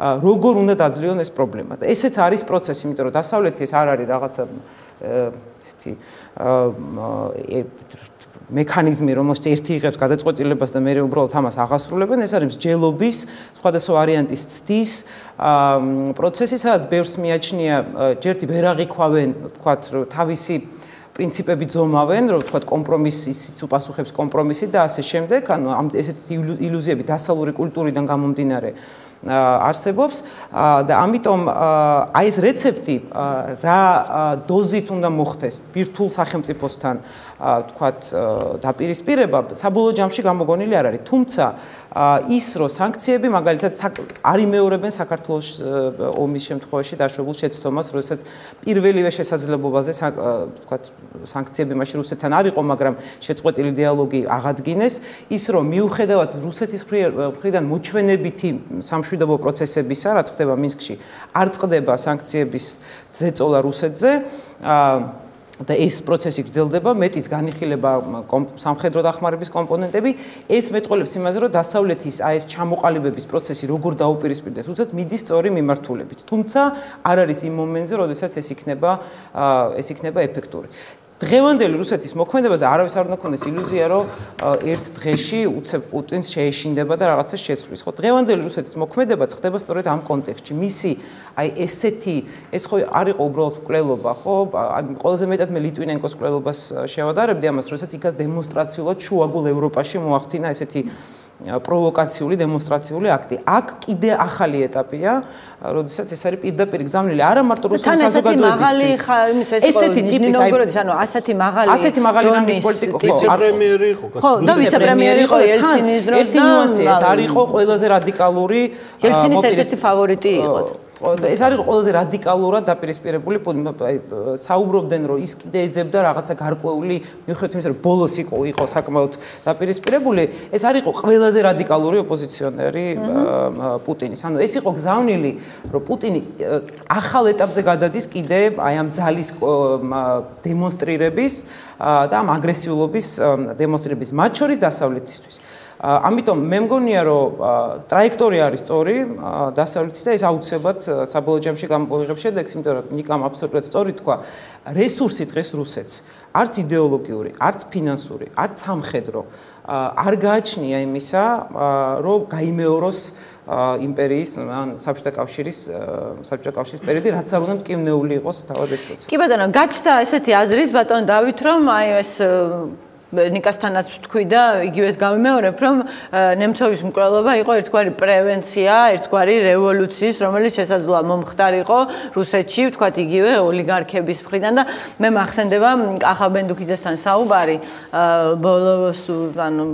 როგორ უნდა დაძლიონ ეს პრობლემა. და ესეც არის პროცესი, იმიტომ რომ დასავლეთი ეს არ არის რაღაცა ესეთი მექანიზმი, რომელშიც ერთი იღებს გადაწყვეტილებას და მეორე უბრალოდ ამას აღასრულებენ, ეს არის მსჯელობის, სხვადასხვა ვარიანტის ცდის პროცესი, სადაც ბევრს მიაჩნია, ჯერთი ვერ აღიქვავენ, თქვათ, თავისი პრინციპები ძომავენ, რომ თქვათ კომპრომისის უპასუხებს კომპრომისი და ასე შემდეგ, ანუ ამ ესეთი ილუზიები დასავლური კულტურიდან გამომდინარე არსებობს და ამიტომ აი ეს რეცეპტი რა დოზით უნდა მოხდეს ბირთულ სახელმწიფოსთან თქვათ დაპირისპირება საბოლოო ჯამში გამოგონილი არ არის. თუმცა ის რომ სანქციები მაგალითად არ იმეორებენ საქართველოს ომის შემთხვევაში დაშვებულ შეცდომას როდესაც პირველივე შესაძლებლობაზე თქვათ სანქციები მაშინ რუსეთთან არ იყო მაგრამ შეწყვეტილი დიალოგი აღადგინეს. ის რომ მიუხედავად რუსეთის მხრიდან მოჩვენებითი სამშვიდობო პროცესებისა რაც ხდება მინსკში არ წყდება სანქციების ზეწოლა რუსეთზე აა და ეს პროცესი გრძელდება, მეტიც განიხილება სამხედრო დახმარების კომპონენტები, ეს მეტყოლებს იმაზე, რომ დასავლეთის აი ეს ჩამოყალიბების პროცესი როგორ დაუპირისპირდეს, უცებ მიდის სწორი მიმართულებით. თუმცა არ არის იმ მომენტზე, როდესაც ეს იქნება ეს იქნება ეფექტური. დღევანდელი რუსეთის მოქმედებას და არავის არ უნდა ქონდეს ილუზია, რომ ერთ დღეში უცებ პუტინს შეეშინდება და რაღაცა შეცვლის. ხო, დღევანდელი რუსეთის მოქმედება ხდება სწორედ ამ კონტექსტში. მისი აი ესეთი ეს ხო არ იყო უბრალოდ კვლელობა, ხო? აი ყველაზე მეტად მე ლიტვინენკოს კვლელობას შევადარებდი ამას, როდესაც იქაც დემონსტრაციულად შუაგულ ევროპაში მოახდინა ესეთი პროვოკაციული დემონსტრაციული აქტი. აქ კიდე ახალი ეტაპია, როდესაც ეს არის პირდაპირ გზავნილი არა მარტო რუსეთის საზოგადოებისთვის. ესეთი ტიპის ნოგოროდის, ანუ ასეთი მაღალი ასეთი მაღალი რანგის პოლიტიკო ხო, პრემიერი იყო. ხო, და ვიცე-პრემიერი იყო ელცინის დროს და ეს არის იყო ყველაზე რადიკალური ელცინის ერთ-ერთი ფავორიტი იყო. ეს არის ყველაზე რადიკალურად დაპირისპირებული საუბრობდნენ რომ ის კიდე ეძებდა რაღაცა გარკვეული მიუხედავად იმისა რომ ბოლოს იყო იყო საკმაოდ დაპირისპირებული. ეს არის ყველაზე რადიკალური ოპოზიციონერი პუტინის. ანუ ეს იყო გზავნილი რომ პუტინი ახალ ეტაპზე გადადის კიდე აი ამ ძალის დემონსტრირების და ამ აგრესიულობის დემონსტრირების მათ შორის დასავლეთისთვის ამიტომ მე მგონია რომ ტრაექტორია არის სწორი დასავლეთის და ეს აუცილებლად საბოლოო ჯამში გამოიღებს შედეგს იმიტომ რომ ნიკამ აბსოლუტურად სწორი თქვა რესურსი დღეს რუსეთს არც იდეოლოგიური არც ფინანსური არც სამხედრო არ გააჩნია იმისა რომ გაიმეოროს იმპერიის ან საბჭოთა კავშირის საბჭოთა კავშირის პერიოდი რაც არ უნდა მტკივნეული იყოს თავად ეს პროცესი. კი ბატონო გაჩნდა ესეთი აზრის ბატონ დავით რომ აი ეს ნიკასთანაც თქვი და იგივეს გამიმეორებ, რომ ნემცოვის მკვლელობა იყო ერთგვარი პრევენცია, ერთგვარი რევოლუციის, რომელიც შესაძლოა მომხდარიყო რუსეთში, ვთქვათ, იგივე ოლიგარქების მხრიდან და მე მახსენდება კახაბენდუკიძესთან საუბარი ბოლოს ანუ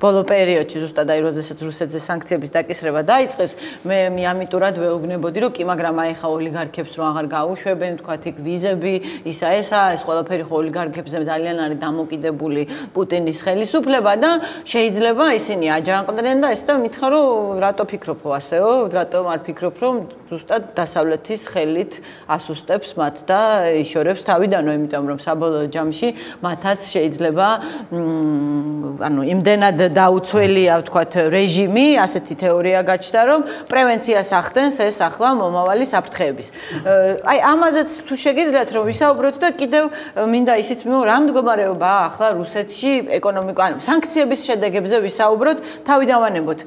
ბოლო პერიოდში ზუსტად აი როდესაც რუსეთზე სანქციების დაკისრება დაიწყეს, მე მე ამიტურად ვეუბნებოდი, რომ კი, მაგრამ აი ხა ოლიგარქებს რო აღარ გაუშვებენ, თქვათ იქ ვიზები, ისა ესა, ეს ყველაფერი ხო ოლიგარქებზე ძალიან არის დამოკიდებული პუტინის ხელისუფლება და შეიძლება ისინი აჯანყდნენ და ეს და მითხრა რომ რატო ფიქრობ ასეო, რატომ არ ფიქრობ რომ ზუსტად დასავლეთის ხელით ასუსტებს მათ და იშორებს თავიდანო, იმიტომ რომ საბოლოო ჯამში მათაც შეიძლება ანუ იმდენად დაუცველია, ვთქვათ, რეჟიმი, ასეთი თეორია გაჩნდა, რომ პრევენციას ახდენს ეს ახლა მომავალი საფრთხეების. აი, ამაზეც თუ შეგიძლიათ რომ ვისაუბროთ და კიდევ მინდა ისიც მო რა მდგომარეობაა ახლა რუსეთში ეკონომიკა, ანუ სანქციების შედეგებზე ვისაუბროთ, თავი დავანებოთ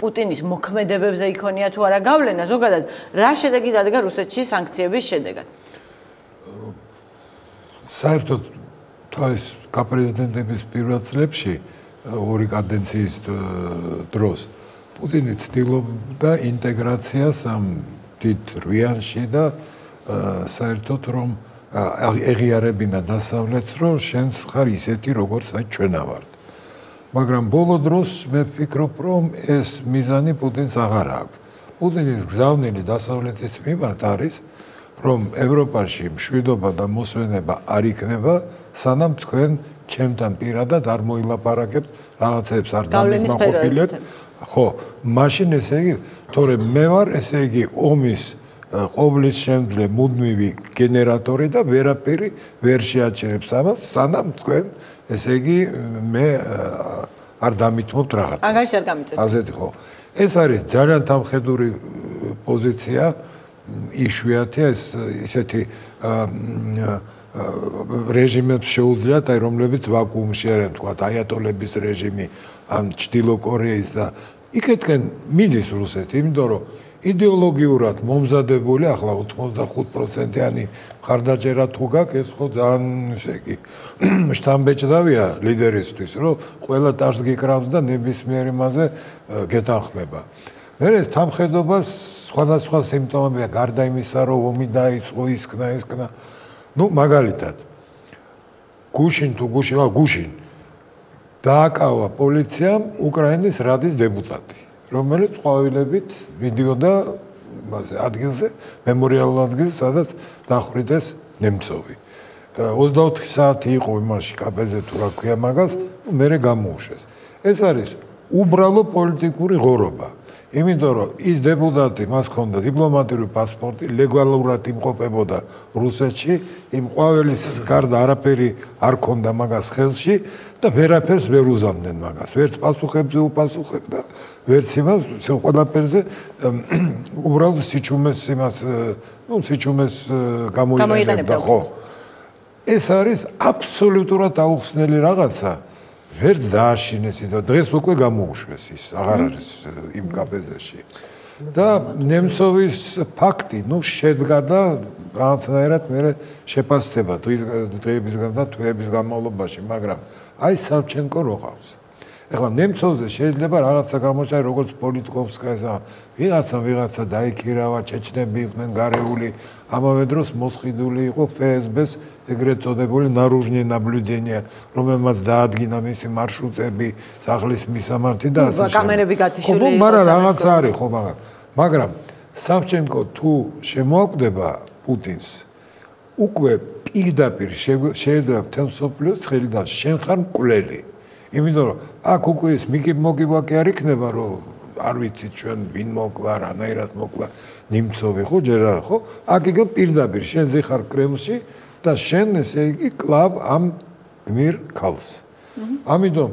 პუტინის მოქმედებებზე იქონია თუ არა გავლენა, ზოგადად რა შედეგი დადგა რუსეთში სანქციების შედეგად? საერთოდ თავის კაპრეზიდენტების პირველ წლებში ორი კადენციის დროს პუტინი ცდილობდა ინტეგრაციას ამ დიდ რვიანში და საერთოდ რომ ეღიარებინა დასავლეთს რომ შენს ხარ ისეთი როგორც აი ჩვენა ვართ მაგრამ ბოლო დროს მე ვფიქრობ, რომ ეს მიზანი პუტინს აღარ აქვს. პუტინის გზავნილი დასავლეთის მიმართ არის, რომ ევროპაში მშვიდობა და მოსვენება არ იქნება, სანამ თქვენ ჩემთან პირადად არ მოილაპარაკებთ რაღაცებს არ დამიმაყოფილებთ. ხო, მაშინ ესე იგი, თორე მე ვარ ესე იგი ომის ყოვლის შემძლე მუდმივი გენერატორი და ვერაფერი ვერ შეაჩერებს ამას, სანამ თქვენ ესე იგი მე არ დამითმობთ რაღაც. აგაში არ გამიწევთ. ასეთი ხო. ეს არის ძალიან თამხედური პოზიცია. იშვიათია ეს ისეთი რეჟიმებს შეუძლიათ აი რომლებიც ვაკუუმში არიან თქვა აიატოლების რეჟიმი ან ჩtildeო კორეის და იქეთკენ მიდის რუსეთი იმიტომ რომ იდეოლოგიურად მომზადებული ახლა 85%-იანი ხარდაჭერა თუ გაქვს ეს ხო ძალიან ესე იგი [clears throat] შთამბეჭდავია ლიდერისთვის რომ ყველა ტარს გიკრავს და ნებისმიერ იმაზე გეთანხმება. მე ეს თამხედობას სხვადასხვა სიმპტომებია. გარდა იმისა რომ ომი დაიწყო ისკნა ისკნა. ну მაგალითად გუშინ თუ გუშინ ა გუშინ. დააკავა პოლიციამ უკრაინის რადის დეპუტატი რომელიც ყვავილებით ვიდეოდა მასე ადგილზე მემორიალურ ადგილზე სადაც დახვრიტეს ნემცოვი 24 საათი იყო იმაში კაპეზე თუ რა ქვია მაგას მე მე გამოუშვეს ეს არის უბრალო პოლიტიკური ღორობა იმიტომ რომ ის დეპუტატი მას ჰქონდა დიპლომატიური პასპორტი, ლეგალურად იმყოფებოდა რუსეთში, იმ ყვავილის გარდა არაფერი არ ჰქონდა მაგას ხელში და ვერაფერს ვერ უზამდნენ მაგას. ვერც პასუხებზე უპასუხებდა, ვერც იმას, შენ ყველაფერზე უბრალოდ სიჩუმეს იმას, ну, სიჩუმეს გამოიყენებდა, ხო? ეს არის აბსოლუტურად აუხსნელი რაღაცა. ვერც დააშინეს ის და დღეს უკვე გამოუშვეს ის აღარ არის იმ კაპეზაში და ნემცოვის ფაქტი ნუ შედგა და რაღაცნაირად მე შეფასდება დღეებისგან და თვეების განმავლობაში მაგრამ აი სავჩენკო რო ყავს. ეხლა ნემცოვზე შეიძლება რაღაცა გამოჩაი როგორც პოლიტიკოვსკაისა ვიღაცა ვიღაცა დაიქირავა ჩეჩნები იყვნენ გარეული ამავე დროს მოსყიდული იყო FSB-ს ეგრეთ წოდებული наружнее наблюдение, რომელმაც დაადგინა მისი მარშრუტები, სახლის მისამართი და ასე შემდეგ. კამერები გათიშული იყო. მაგრამ რაღაც არის ხო მაგრამ მაგრამ სავჩენკო თუ შემოაკვდება პუტინს უკვე პირდაპირ შეიძლება თელ სოფლიოს ხელიდან შენ ხარ მკვლელი. იმიტომ რომ აქ უკვე ის მოგიბაკი არ იქნება რომ არ ვიცით ჩვენ ვინ მოკლა, რანაირად მოკლა. ნიმცოვი ხო ჯერ არა ხო? აქ იგი პირდაპირ შენ ზიხარ კრემლში და შენ ესე იგი კლავ ამ გმირ ქალს. ამიტომ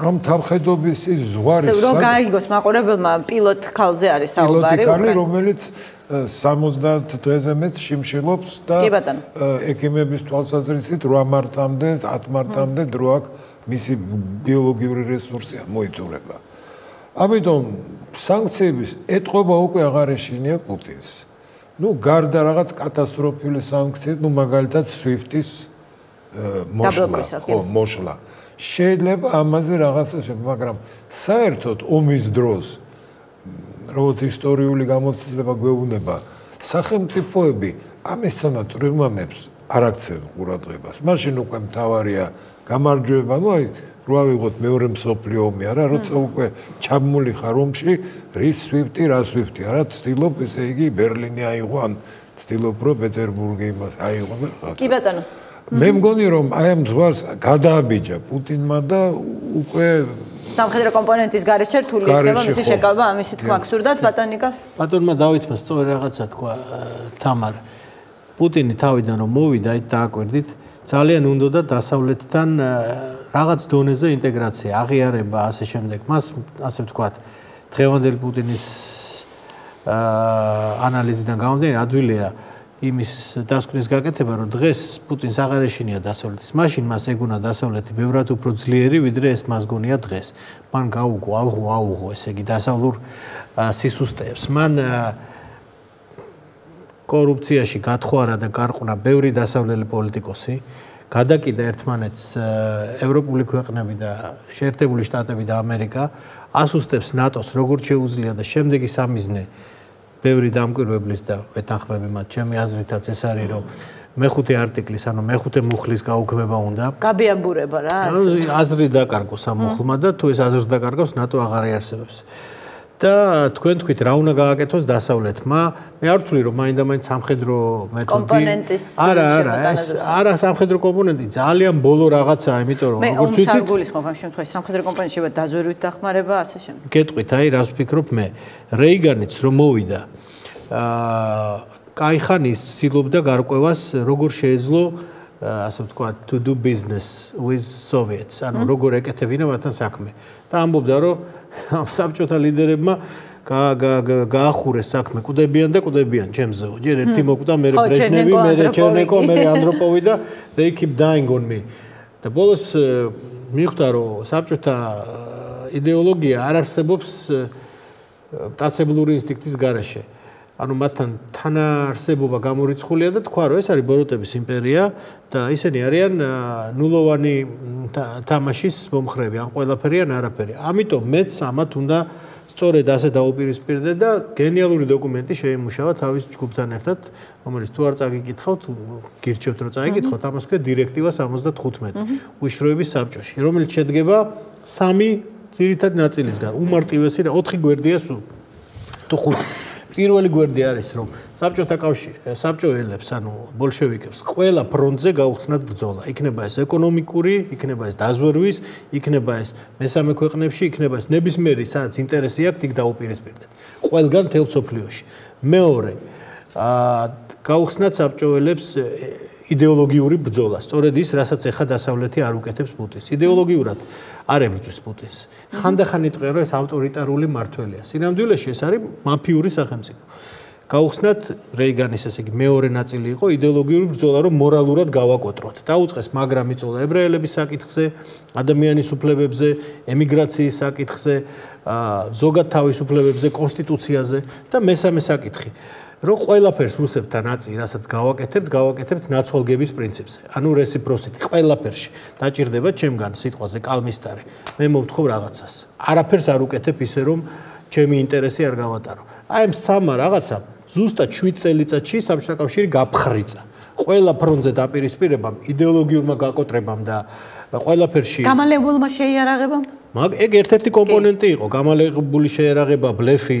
ამ თავხედობის ის ზღვარი სულ რომ გაიგოს მაყურებელმა პილოტ ქალზე არის საუბარი პილოტი ქალი რომელიც 70 დღეზე მეც შიმშილობს და ექიმების თვალსაზრისით 8 მარტამდე 10 მარტამდე დრო აქვს მისი ბიოლოგიური რესურსი მოიწურება. ამიტომ სანქციების ეთყობა უკვე აღარ ეშინია პუტინს. ну გარდა რაღაც კატასტროფული სანქციები, ну მაგალითად SWIFT-ის მოშლა, ხო, მოშლა. შეიძლება ამაზე რაღაცა შეიძლება, მაგრამ საერთოდ ომის დროს როგორც ისტორიული გამოცდილება გვეუბნება, სახელმწიფოები ამისთანაც რეგლამენტებს არ აქცევენ ყურადღებას. მაშინ უკვე მთავარია გამარჯვება, ну აი რო ავიღოთ მეორე მსოფლიო ომი არა? როცა უკვე ჩამული ხარ ომში რის სვიფტი რა სვიფტი არა ცდილობ ესე იგი ბერლინი აიღო ან ცდილობ რო პეტერბურგი იმას აიღო და კი ბატონო. მე მგონი რომ აი ამ ზღვარს გადააბიჯა პუტინმა და უკვე სამხედრო კომპონენტის გარეშე რთული იქნება მისი შეკავება ამისი თქმა გსურდათ ბატონიკა? ბატონმა დავითმა სწორი რაღაცა თქვა თამარ. პუტინი თავიდან რომ მოვიდა აი დააკვირდით ძალიან უნდა და დასავლეთთან რაღაც დონეზე ინტეგრაცია, აღიარება, ასე შემდეგ. მას ასე ვთქვათ, დღევანდელი პუტინის აა ანალიზიდან გამომდინარე ადვილია იმის დასკვნის გაკეთება, რომ დღეს პუტინს აღარ ეშინია დასავლეთის. მაშინ მას ეგონა დასავლეთი ბევრად უფრო ძლიერი, ვიდრე ეს მას გონია დღეს. მან გაუგო, ალღო, აუღო, ესე იგი დასავლურ სისუსტეებს. მან კორუფციაში გათხოვა და გარყუნა ბევრი დასავლელი პოლიტიკოსი. აა გადაკიდა ერთმანეთს ევროპული ქვეყნები და შეერთებული შტატები და ამერიკა ასუსტებს ნატოს როგორც შეუძლია და შემდეგი სამიზნე ბევრი დამკვირვებლის და ვეთანხმები მათ ჩემი აზრითაც ეს არის რომ მეხუთე არტიკლის, ანუ მეხუთე მუხლის გაუქმება უნდა. გაბიაბურება რა. აზრი დაკარგოს ამ მუხლმა და თუ ეს აზრს დაკარგოს, ნატო აღარ იარსებებს. და თქვენ თქვით რა უნდა გააკეთოს დასავლეთმა? მე არ ვთვლი რომ მაინდამაინც სამხედრო მეთოდი კომპონენტის არა არა ეს არა სამხედრო კომპონენტი ძალიან ბოლო რაღაცაა, იმიტომ რომ როგორც ვიცით მე ომსარგულის ყოფამ შემთხვევაში სამხედრო კომპონენტი შეიძლება დაზვერვით დახმარება, ასე შემდეგ. გეტყვით, აი რას ვფიქრობ მე. რეიგანიც რომ მოვიდა აა კაიხანის ცდილობდა გარკვევას როგორ შეეძლო ასე ვთქვათ, to do business with Soviets, ანუ როგორ ეკეთებინა მათთან საქმე. და ამბობდა, რომ ამ საბჭოთა ლიდერებმა გაახურეს საქმე კუდებიან და კუდებიან ჩემზე. ჯერ ერთი მოკვდა მე ბრეჟნევი, მე ჩერნეკო, მე ანდროპოვი და they keep dying on me. და ბოლოს მიხვდა რომ საბჭოთა იდეოლოგია არ არსებობს მტაცებლური ინსტინქტის გარეშე. ანუ მათთან თანაარსებობა გამორიცხულია და თქვა რომ ეს არის ბოროტების იმპერია და ისინი არიან ნულოვანი თამაშის მომხრები, ან ყველაფერი ან არაფერი. ამიტომ მეც ამათ უნდა სწორედ ასე დაუპირისპირდე და გენიალური დოკუმენტი შეიმუშავა თავის ჯგუფთან ერთად, რომელიც თუ არ წაგიკითხავთ, გირჩევთ რომ წაიკითხოთ, ამას ქვია დირექტივა 75 უშროების საბჭოში, რომელიც შედგება სამი ძირითად ნაწილისგან. უმარტივესი და 4 გვერდია სულ. თუ ხუთი პირველი გვერდი არის რომ საბჭოთა კავშირი საბჭოელებს ანუ ბოლშევიკებს ყველა ფრონტზე გაუხსნათ ბრძოლა. იქნება ეს ეკონომიკური იქნება ეს დაზვერვის იქნება ეს მესამე ქვეყნებში იქნება ეს ნებისმიერი სადაც ინტერესი აქვს იქ დაუპირისპირდეთ ყველგან მთელ სოფლიოში. მეორე აა გაუხსნათ საბჭოელებს იდეოლოგიური ბრძოლა. სწორედ ის, რასაც ახლა დასავლეთი არ უკეთებს პუტინს. იდეოლოგიურად არ ებრძვის პუტინს. ხანდახან იტყვიან, რომ ეს ავტორიტარული მართველია. სინამდვილეში ეს არის მაფიური სახელმწიფო. გაუხსნათ რეიგანის ესე იგი მეორე ნაწილი იყო იდეოლოგიური ბრძოლა, რომ მორალურად გავაკოტროთ. დაუწყეს მაგრამ იწოლა ებრაელების საკითხზე, ადამიანის უფლებებზე, ემიგრაციის საკითხზე, ზოგად თავისუფლებებზე, კონსტიტუციაზე და მესამე საკითხი. რომ ყველაფერს რუსებთან აწი, რასაც გავაკეთებთ, გავაკეთებთ ნაცვალგების პრინციპზე. ანუ reciprocity ყველაფერში. დაჭirdება ჩემგან სიტყვაზე კალმისტარი. მე მოვთხოვ რაღაცას. არაფერს არ უკეთებ ისე რომ ჩემი ინტერესი არ გავატარო. აი ამ სამა რაღაცა ზუსტად 7 წელიწადში საბჭოთა კავშირი გაფხრიცა. ყველა ფრონტზე დაპირისპირებამ, იდეოლოგიურმა გაკოტრებამ და ყველაფერში გამალებულმა შეიარაღებამ მაგ ეგ ერთ-ერთი კომპონენტი იყო. გამალებული შეერაღება ბლეფი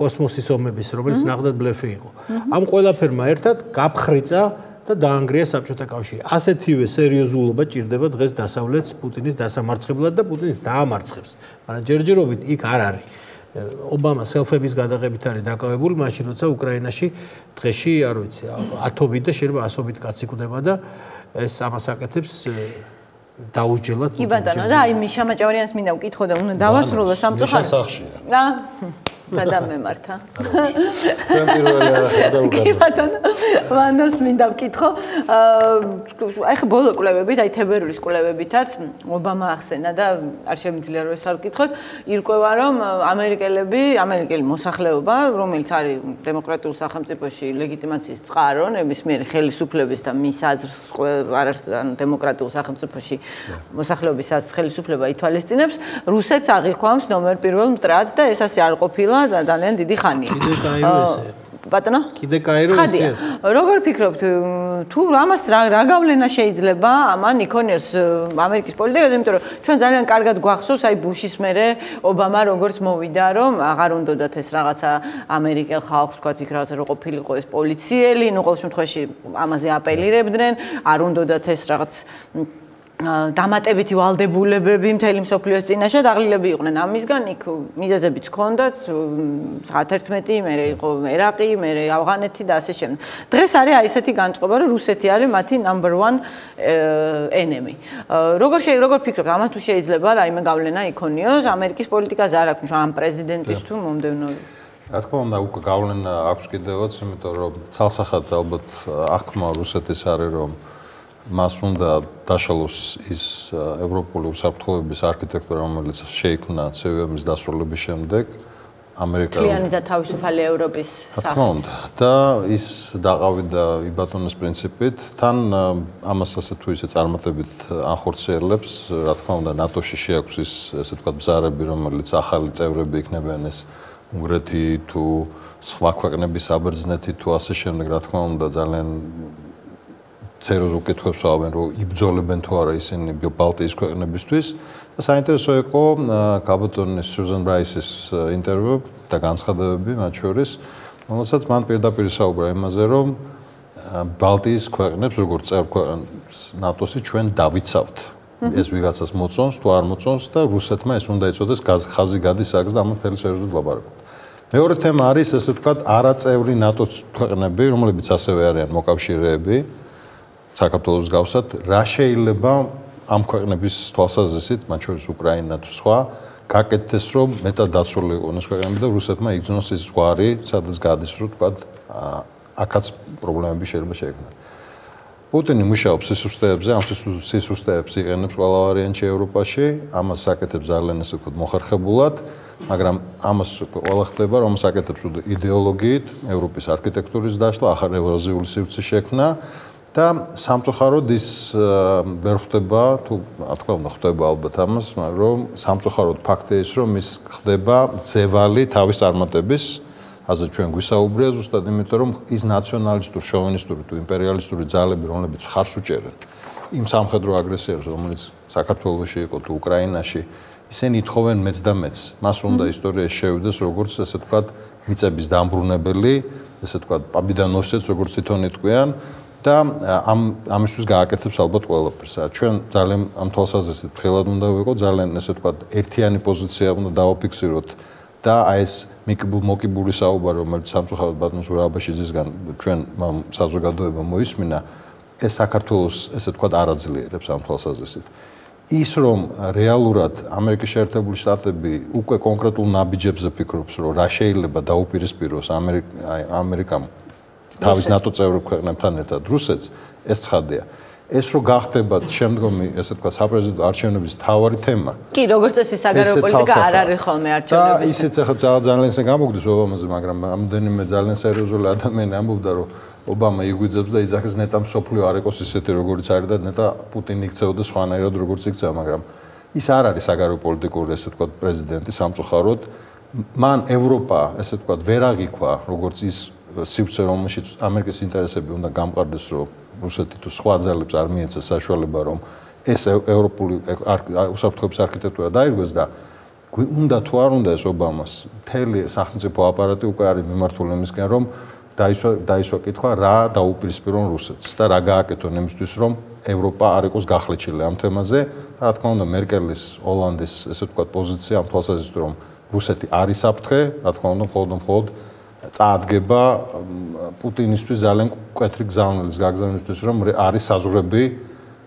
კოსმოსის. ომების რომელიც ნახდათ ბლეფი იყო. ამ ყველაფერმა ერთად გაფხრიცა და დაანგრია საბჭოთა კავშირი. ასეთივე სერიოზულობა ჭირდება დღეს დასავლეთს პუტინის დასამარცხებლად და პუტინის დაამარცხებს. მაგრამ ჯერჯერობით იქ არ არის. ობამა სელფების გადაღებით არის დაკავებული მაშინ როცა უკრაინაში დღეში არ ვიცი ათობით და შეიძლება ასობით კაცი კვდება და ეს ამას აკეთებს დაუსჯელად. კი ბატონო, და აი მიშა მაჭავარიანს მინდა ვკითხო და უნდა დავასრულო სამწუხაროდ. მიშა სახშია. რა? გადამემართა. თქვენ პირველი დაუგადო. კი ბატონო, ვანდას მინდა ვკითხო. აა ეხა ბოლო კვლევებით, აი თებერვლის კვლევებითაც ობამა ახსენა და არ შემიძლია რომ ეს არ ვკითხოთ, ირკვევა რომ ამერიკელები, ამერიკელი მოსახლეობა, რომელიც არის დემოკრატიულ სახელმწიფოში ლეგიტიმაციის წყარო, ნებისმიერი ხელისუფლების და მის აზრს არ არის ანუ დემოკრატიულ სახელმწიფოში მოსახლეობის ხელისუფლება ითვალისწინებს, რუსეთს აღიქვამს ნომერ პირველ მტრად და ეს ასე არ ყოფილა ყოფილა ძალიან დიდი ხანია. კიდე გაიო ესე. ბატონო? კიდე კაირო ისე. როგორ ფიქრობთ, თუ ამას რა რა გავლენა შეიძლება ამან იქონიოს ამერიკის პოლიტიკაზე, იმიტომ რომ ჩვენ ძალიან კარგად გვახსოვს აი ბუშის მერე ობამა როგორც მოვიდა, რომ აღარ უნდათ ეს რაღაცა ამერიკელ ხალხს თქვა იქ რაღაცა რო ყოფილიყო ეს პოლიციელი, ნუ ყოველ შემთხვევაში ამაზე აპელირებდნენ, არ უნდათ ეს რაღაც დამატებითი ვალდებულებები მთელი მსოფლიოს წინაშე დაღლილები იყვნენ. ამისგან იქ მიზეზებიც ჰქონდათ 11 მერე იყო ერაყი მერე ავღანეთი და ასე შემდეგ. დღეს არის აი ესეთი განწყობა რომ რუსეთი არის მათი number 1 enemy. როგორ შე როგორ ფიქრობ ამან თუ შეიძლება რაიმე გავლენა იქონიოს ამერიკის პოლიტიკაზე არ აქვს ამ პრეზიდენტის თუ მომდევნო? რა თქმა უნდა უკვე გავლენა აქვს კიდევაც იმიტომ რომ ცალსახად ალბათ აღქმა რუსეთის არის რომ მას უნდა დაშალოს ის ევროპული უსაფრთხოების არქიტექტურა, რომელიც შეიქმნა CVM-ის დასრულების შემდეგ ამერიკა კლიანი და თავისუფალი ევროპის საფრთხე. და ის დაყავიდა იბატონის პრინციპით, თან ამას ასე თუ ისე წარმატებით ანხორციელებს, რა თქმა უნდა, ნატოში შეაქვს ის ესე თქვა ბზარები, რომელიც ახალი წევრები იქნებიან ეს უნგრეთი თუ სხვა ქვეყნების აბერძნეთი თუ ასე შემდეგ, რა თქმა უნდა, ძალიან ცეროს უკეთებს ავენ რომ იბძოლებენ თუ არა ისინი ბალტიის ქვეყნებისთვის. და საინტერესო იყო კაბოტონის სუზან ბრაისის ინტერვიუ და განცხადებები მათ შორის. რომელსაც მან პირდაპირ საუბრა იმაზე რომ ბალტიის ქვეყნებს როგორც წევრ ქვეყნებს ნატოსი ჩვენ დავიცავთ. ეს ვიღაცას მოწონს თუ არ მოწონს და რუსეთმა ეს უნდა იწოდეს ხაზი გადის აქ და ამ თელი სერიოზულად ლაპარაკობთ. მეორე თემა არის ესე ვთქვათ არაწევრი ნატოს ქვეყნები, რომლებიც ასევე არიან მოკავშირეები საქართველოს გავსად, რა შეიძლება ამ ქვეყნების თვალსაზრისით, მათ შორის უკრაინა თუ სხვა, გაკეთდეს რომ მეტად დაცული იყოს ეს ქვეყნები და რუსეთმა იგზნოს ის ზღვარი, სადაც გადის რო ვთქვათ, აქაც პრობლემები შეიძლება შეექმნას. პუტინი მუშაობს სისუსტეებზე, ამ სისუსტეებს იყენებს ყველა ვარიანტში ევროპაში, ამას საკეთებს ძალიან ესე ვთქვათ მოხერხებულად, მაგრამ ამას ყველა ხდება, რომ საკეთებს იდეოლოგიით, ევროპის არქიტექტურის დაშლა, ახალ ევრაზიული სივრცის შექმნა და სამწუხაროდ ის ვერ ხდება, თუ რა თქმა უნდა ხდება ალბათ ამას, მაგრამ სამწუხაროდ ფაქტია ის, რომ ის ხდება ძევალი თავის წარმატების ასე ჩვენ გვისაუბრია ზუსტად იმიტომ რომ ის ნაციონალისტური, შოვინისტური თუ იმპერიალისტური ძალები, რომლებიც ხარს უჭერენ იმ სამხედრო აგრესიას, რომელიც საქართველოსში იყო თუ უკრაინაში, ისინი ეთხოვენ მეც და მეც. მას უნდა ისტორიაში შევიდეს როგორც ესე ვთქვათ, მიწების დამბრუნებელი, ესე ვთქვათ, პაბიდანოსეც როგორც თვითონ იტყვიან და ამ ამისთვის გააკეთებს ალბათ ყველაფერს. ჩვენ ძალიან ამ თვალსაზრისით ხელად უნდა ვიყო, ძალიან ესე ვთქვათ, ერთიანი პოზიცია უნდა დავაფიქსიროთ და აი ეს მიკიბულ მოკიბული საუბარი რომელიც სამწუხაროდ ბატონს ურაბაშიძისგან ჩვენ საზოგადოება მოისმინა ეს საქართველოს ესე თქვა არაძლიერებს ამ თვალსაზრისით ის რომ რეალურად ამერიკის შეერთებული შტატები უკვე კონკრეტულ ნაბიჯებზე ფიქრობს რომ რა შეიძლება დაუპირისპიროს ამერიკამ თავის ნატო წევრ ქვეყნებთან ერთად რუსეთს ეს ცხადია ეს რო გახდებათ შემდგომი ესე თქვა საპრეზიდენტო არჩევნების თავარი თემა. კი, როგორც წესი საგარეო პოლიტიკა არ არის ხოლმე არჩევნების. და ისიც ახლა ძალიან ისე გამოგდის ობამაზე, მაგრამ ამდენიმე ძალიან სერიოზული ადამიანი ამბობდა რომ ობამა იგვიძებს და იძახის ნეტა მსოფლიო არ იყოს ისეთი როგორც არის და ნეტა პუტინი იქცეოდა სხვანაირად როგორც იქცევა, მაგრამ ის არ არის საგარეო პოლიტიკური ესე თქვა პრეზიდენტი სამწუხაროდ. მან ევროპა ესე თქვა ვერ აღიქვა როგორც ის სივრცე რომელშიც ამერიკის ინტერესები უნდა გამყარდეს რომ რუსეთი თუ სხვა ძალებს არ მიეცა საშუალება რომ ეს ევროპული უსაფრთხოების არქიტექტურა დაირგვეს და უნდა თუ არ უნდა ეს ობამას მთელი სახელმწიფო აპარატი უკვე არის მიმართული იმისკენ რომ დაისვა დაისვა კითხვა რა დაუპირისპირონ რუსეთს და რა გააკეთონ იმისთვის რომ ევროპა არ იყოს გახლეჩილი ამ თემაზე. რა თქმა უნდა მერკელის ოლანდის ესე ვთქვათ პოზიცია ამ თვალსაზრისით რომ რუსეთი არის საფრთხე რა თქმა უნდა მხოლოდ მხოლოდ წაადგება პუტინისთვის ძალიან კეთრი გზავნილის გაგზავნისთვის რომ არის საზღვრები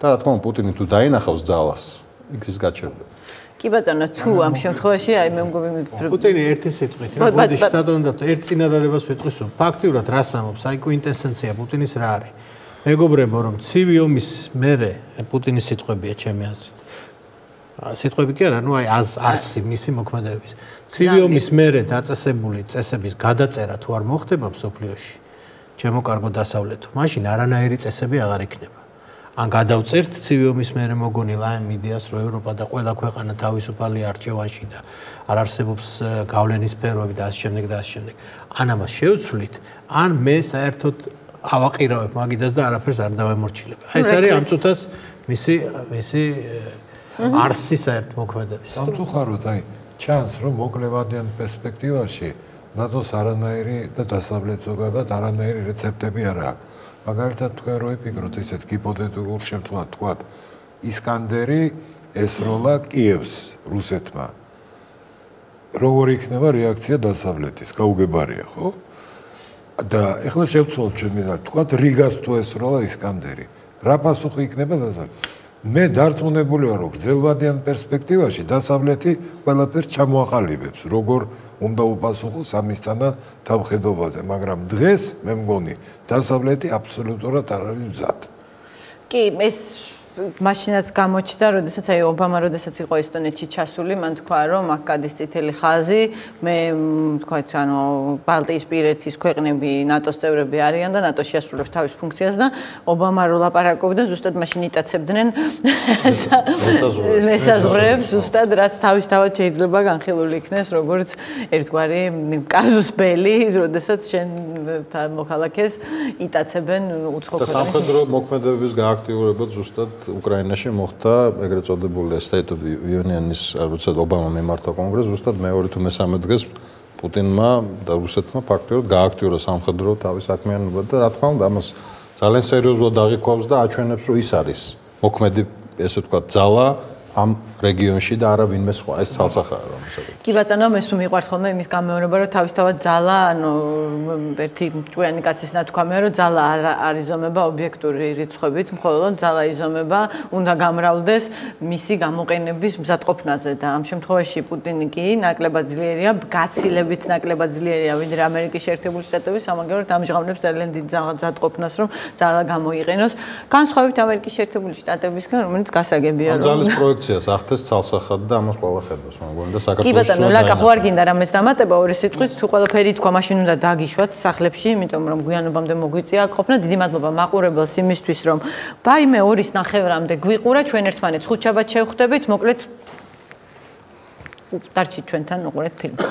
და რა თქმა უნდა პუტინი თუ დაინახავს ძალას იქ ის გაჩერდება. კი ბატონო თუ ამ შემთხვევაში აი მე მგონი პუტინი ერთი სიტყვით რა მოდი შტატონდა ერთ წინადადებას ვიტყვის ფაქტიურად რას ამობს? აი კუინტესენცია პუტინის რა არის? მეგობრებო რომ ცივი ომის მერე პუტინის სიტყვებია ჩემი აზრით. სიტყვები კი არა ნუ აი არსი მისი მოქმედებების ცივი ომის მერე დაწესებული წესების გადაწერა თუ არ მოხდება მსოფლიოში ჩემო კარგო დასავლეთო მაშინ არანაირი წესები აღარ იქნება. ან გადავწერთ ცივი ომის მერე მოგონილ ამ იდეას რომ ევროპა და ყველა ქვეყანა თავისუფალი არჩევანში და არ არსებობს გავლენის სფეროები და ასე შემდეგ და ასე შემდეგ. ან ამას შევცვლით ან მე საერთოდ ავაყირავებ მაგიდას და არაფერს არ დავემორჩილებ. აი ეს არის ამ წუთას მისი მისი არსი საერთ მოქმედების სამწუხაროდ აი ჩანს რომ მოკლევადიან პერსპექტივაში ნატოს არანაირი და დასავლეთ ზოგადად არანაირი რეცეპტები არ აქვს. მაგალითად თქვენ რო იფიქროთ ისეთ ჰიპოთეტიკურ შემთხვევაში თქვა ისკანდერი ესროლა კიევს რუსეთმა. როგორი იქნება რეაქცია დასავლეთის? გაუგებარია, ხო? და ეხლა შევცვალოთ ჩემი და თქვა რიგას თუ ესროლა ისკანდერი. რა პასუხი იქნება დასავლეთს? მე დარწმუნებული ვარ, რომ გრძელვადიან პერსპექტივაში დასავლეთი ყველაფერს ჩამოაყალიბებს, როგორ უნდა უპასუხოს ამისთანა თავხედობაზე, მაგრამ დღეს მე მგონი დასავლეთი აბსოლუტურად არ არის მზად. კი, ეს მაშინაც გამოჩნდა, როდესაც აი ობამა როდესაც იყო ესტონეთში ჩასული, მან თქვა, რომ აქ გადის წითელი ხაზი, მე თქვა, ანუ ბალტიისპირეთის ქვეყნები ნატოს წევრები არიან და ნატოში ასრულებს თავის ფუნქციას და ობამა რო ლაპარაკობდა, ზუსტად მაშინ იტაცებდნენ მესაზღვრებს, ზუსტად რაც თავის თავად შეიძლება განხილული იქნეს, როგორც ერთგვარი კაზუს ბელი, როდესაც შენ მოხალხეს იტაცებენ უცხო ქვეყნებს. და სამხედრო მოქმედებების გააქტიურება ზუსტად უკრაინაში მოხდა ეგრეთ წოდებული State of Union-ის, როცა ობამა მიმართა კონგრესს, ზუსტად მეორე თუ მესამე დღეს პუტინმა და რუსეთმა ფაქტობრივად გააქტიურა სამხედრო თავის საქმიანობა და რა თქმა უნდა ამას ძალიან სერიოზულად აღიქვავს და აჩვენებს რომ ის არის მოქმედი ესე ვთქვათ ძალა ამ რეგიონში და არა ვინმე სხვა ეს ცალსახაა რომ ისე. კი ბატონო, მე სულ მიყვარს ხოლმე იმის გამეორება, რომ თავისთავად ძალა, ანუ ერთი ჭკვიანი კაცის ნათქვამია, რომ ძალა არ არიზომება ობიექტური რიცხვებით, მხოლოდ ძალა იზომება უნდა გამრავლდეს მისი გამოყენების მზადყოფნაზე და ამ შემთხვევაში პუტინი კი ნაკლებად ძლიერია, გაცილებით ნაკლებად ძლიერია, ვიდრე ამერიკის შეერთებული შტატები, სამაგეროდ ამჟღავნებს ძალიან დიდ მზადყოფნას, რომ ძალა გამოიყენოს. განსხვავებით ამერიკის შეერთებული შტატებისგან, რომელიც გასაგებია, რომ ძალის პროექტი ფუნქციას ახდენს ცალსახად და ამას ყველა ხედავს, მაგრამ და საქართველოს კი ბატონო, ლაკა ხო არ გინდა რამეს დამატება ორი სიტყვით, თუ ყველაფერი თქვა, მაშინ უნდა დაგიშვათ სახლებში, იმიტომ რომ გვიანობამდე მოგვიწია ყოფნა. დიდი მადლობა მაყურებელს იმისთვის, რომ ბაიმე ორის ნახევრამდე გვიყურა, ჩვენ ერთმანეთს ხუთშაბათ შევხვდებით, მოკლედ დარჩით ჩვენთან უყურეთ ფილმს.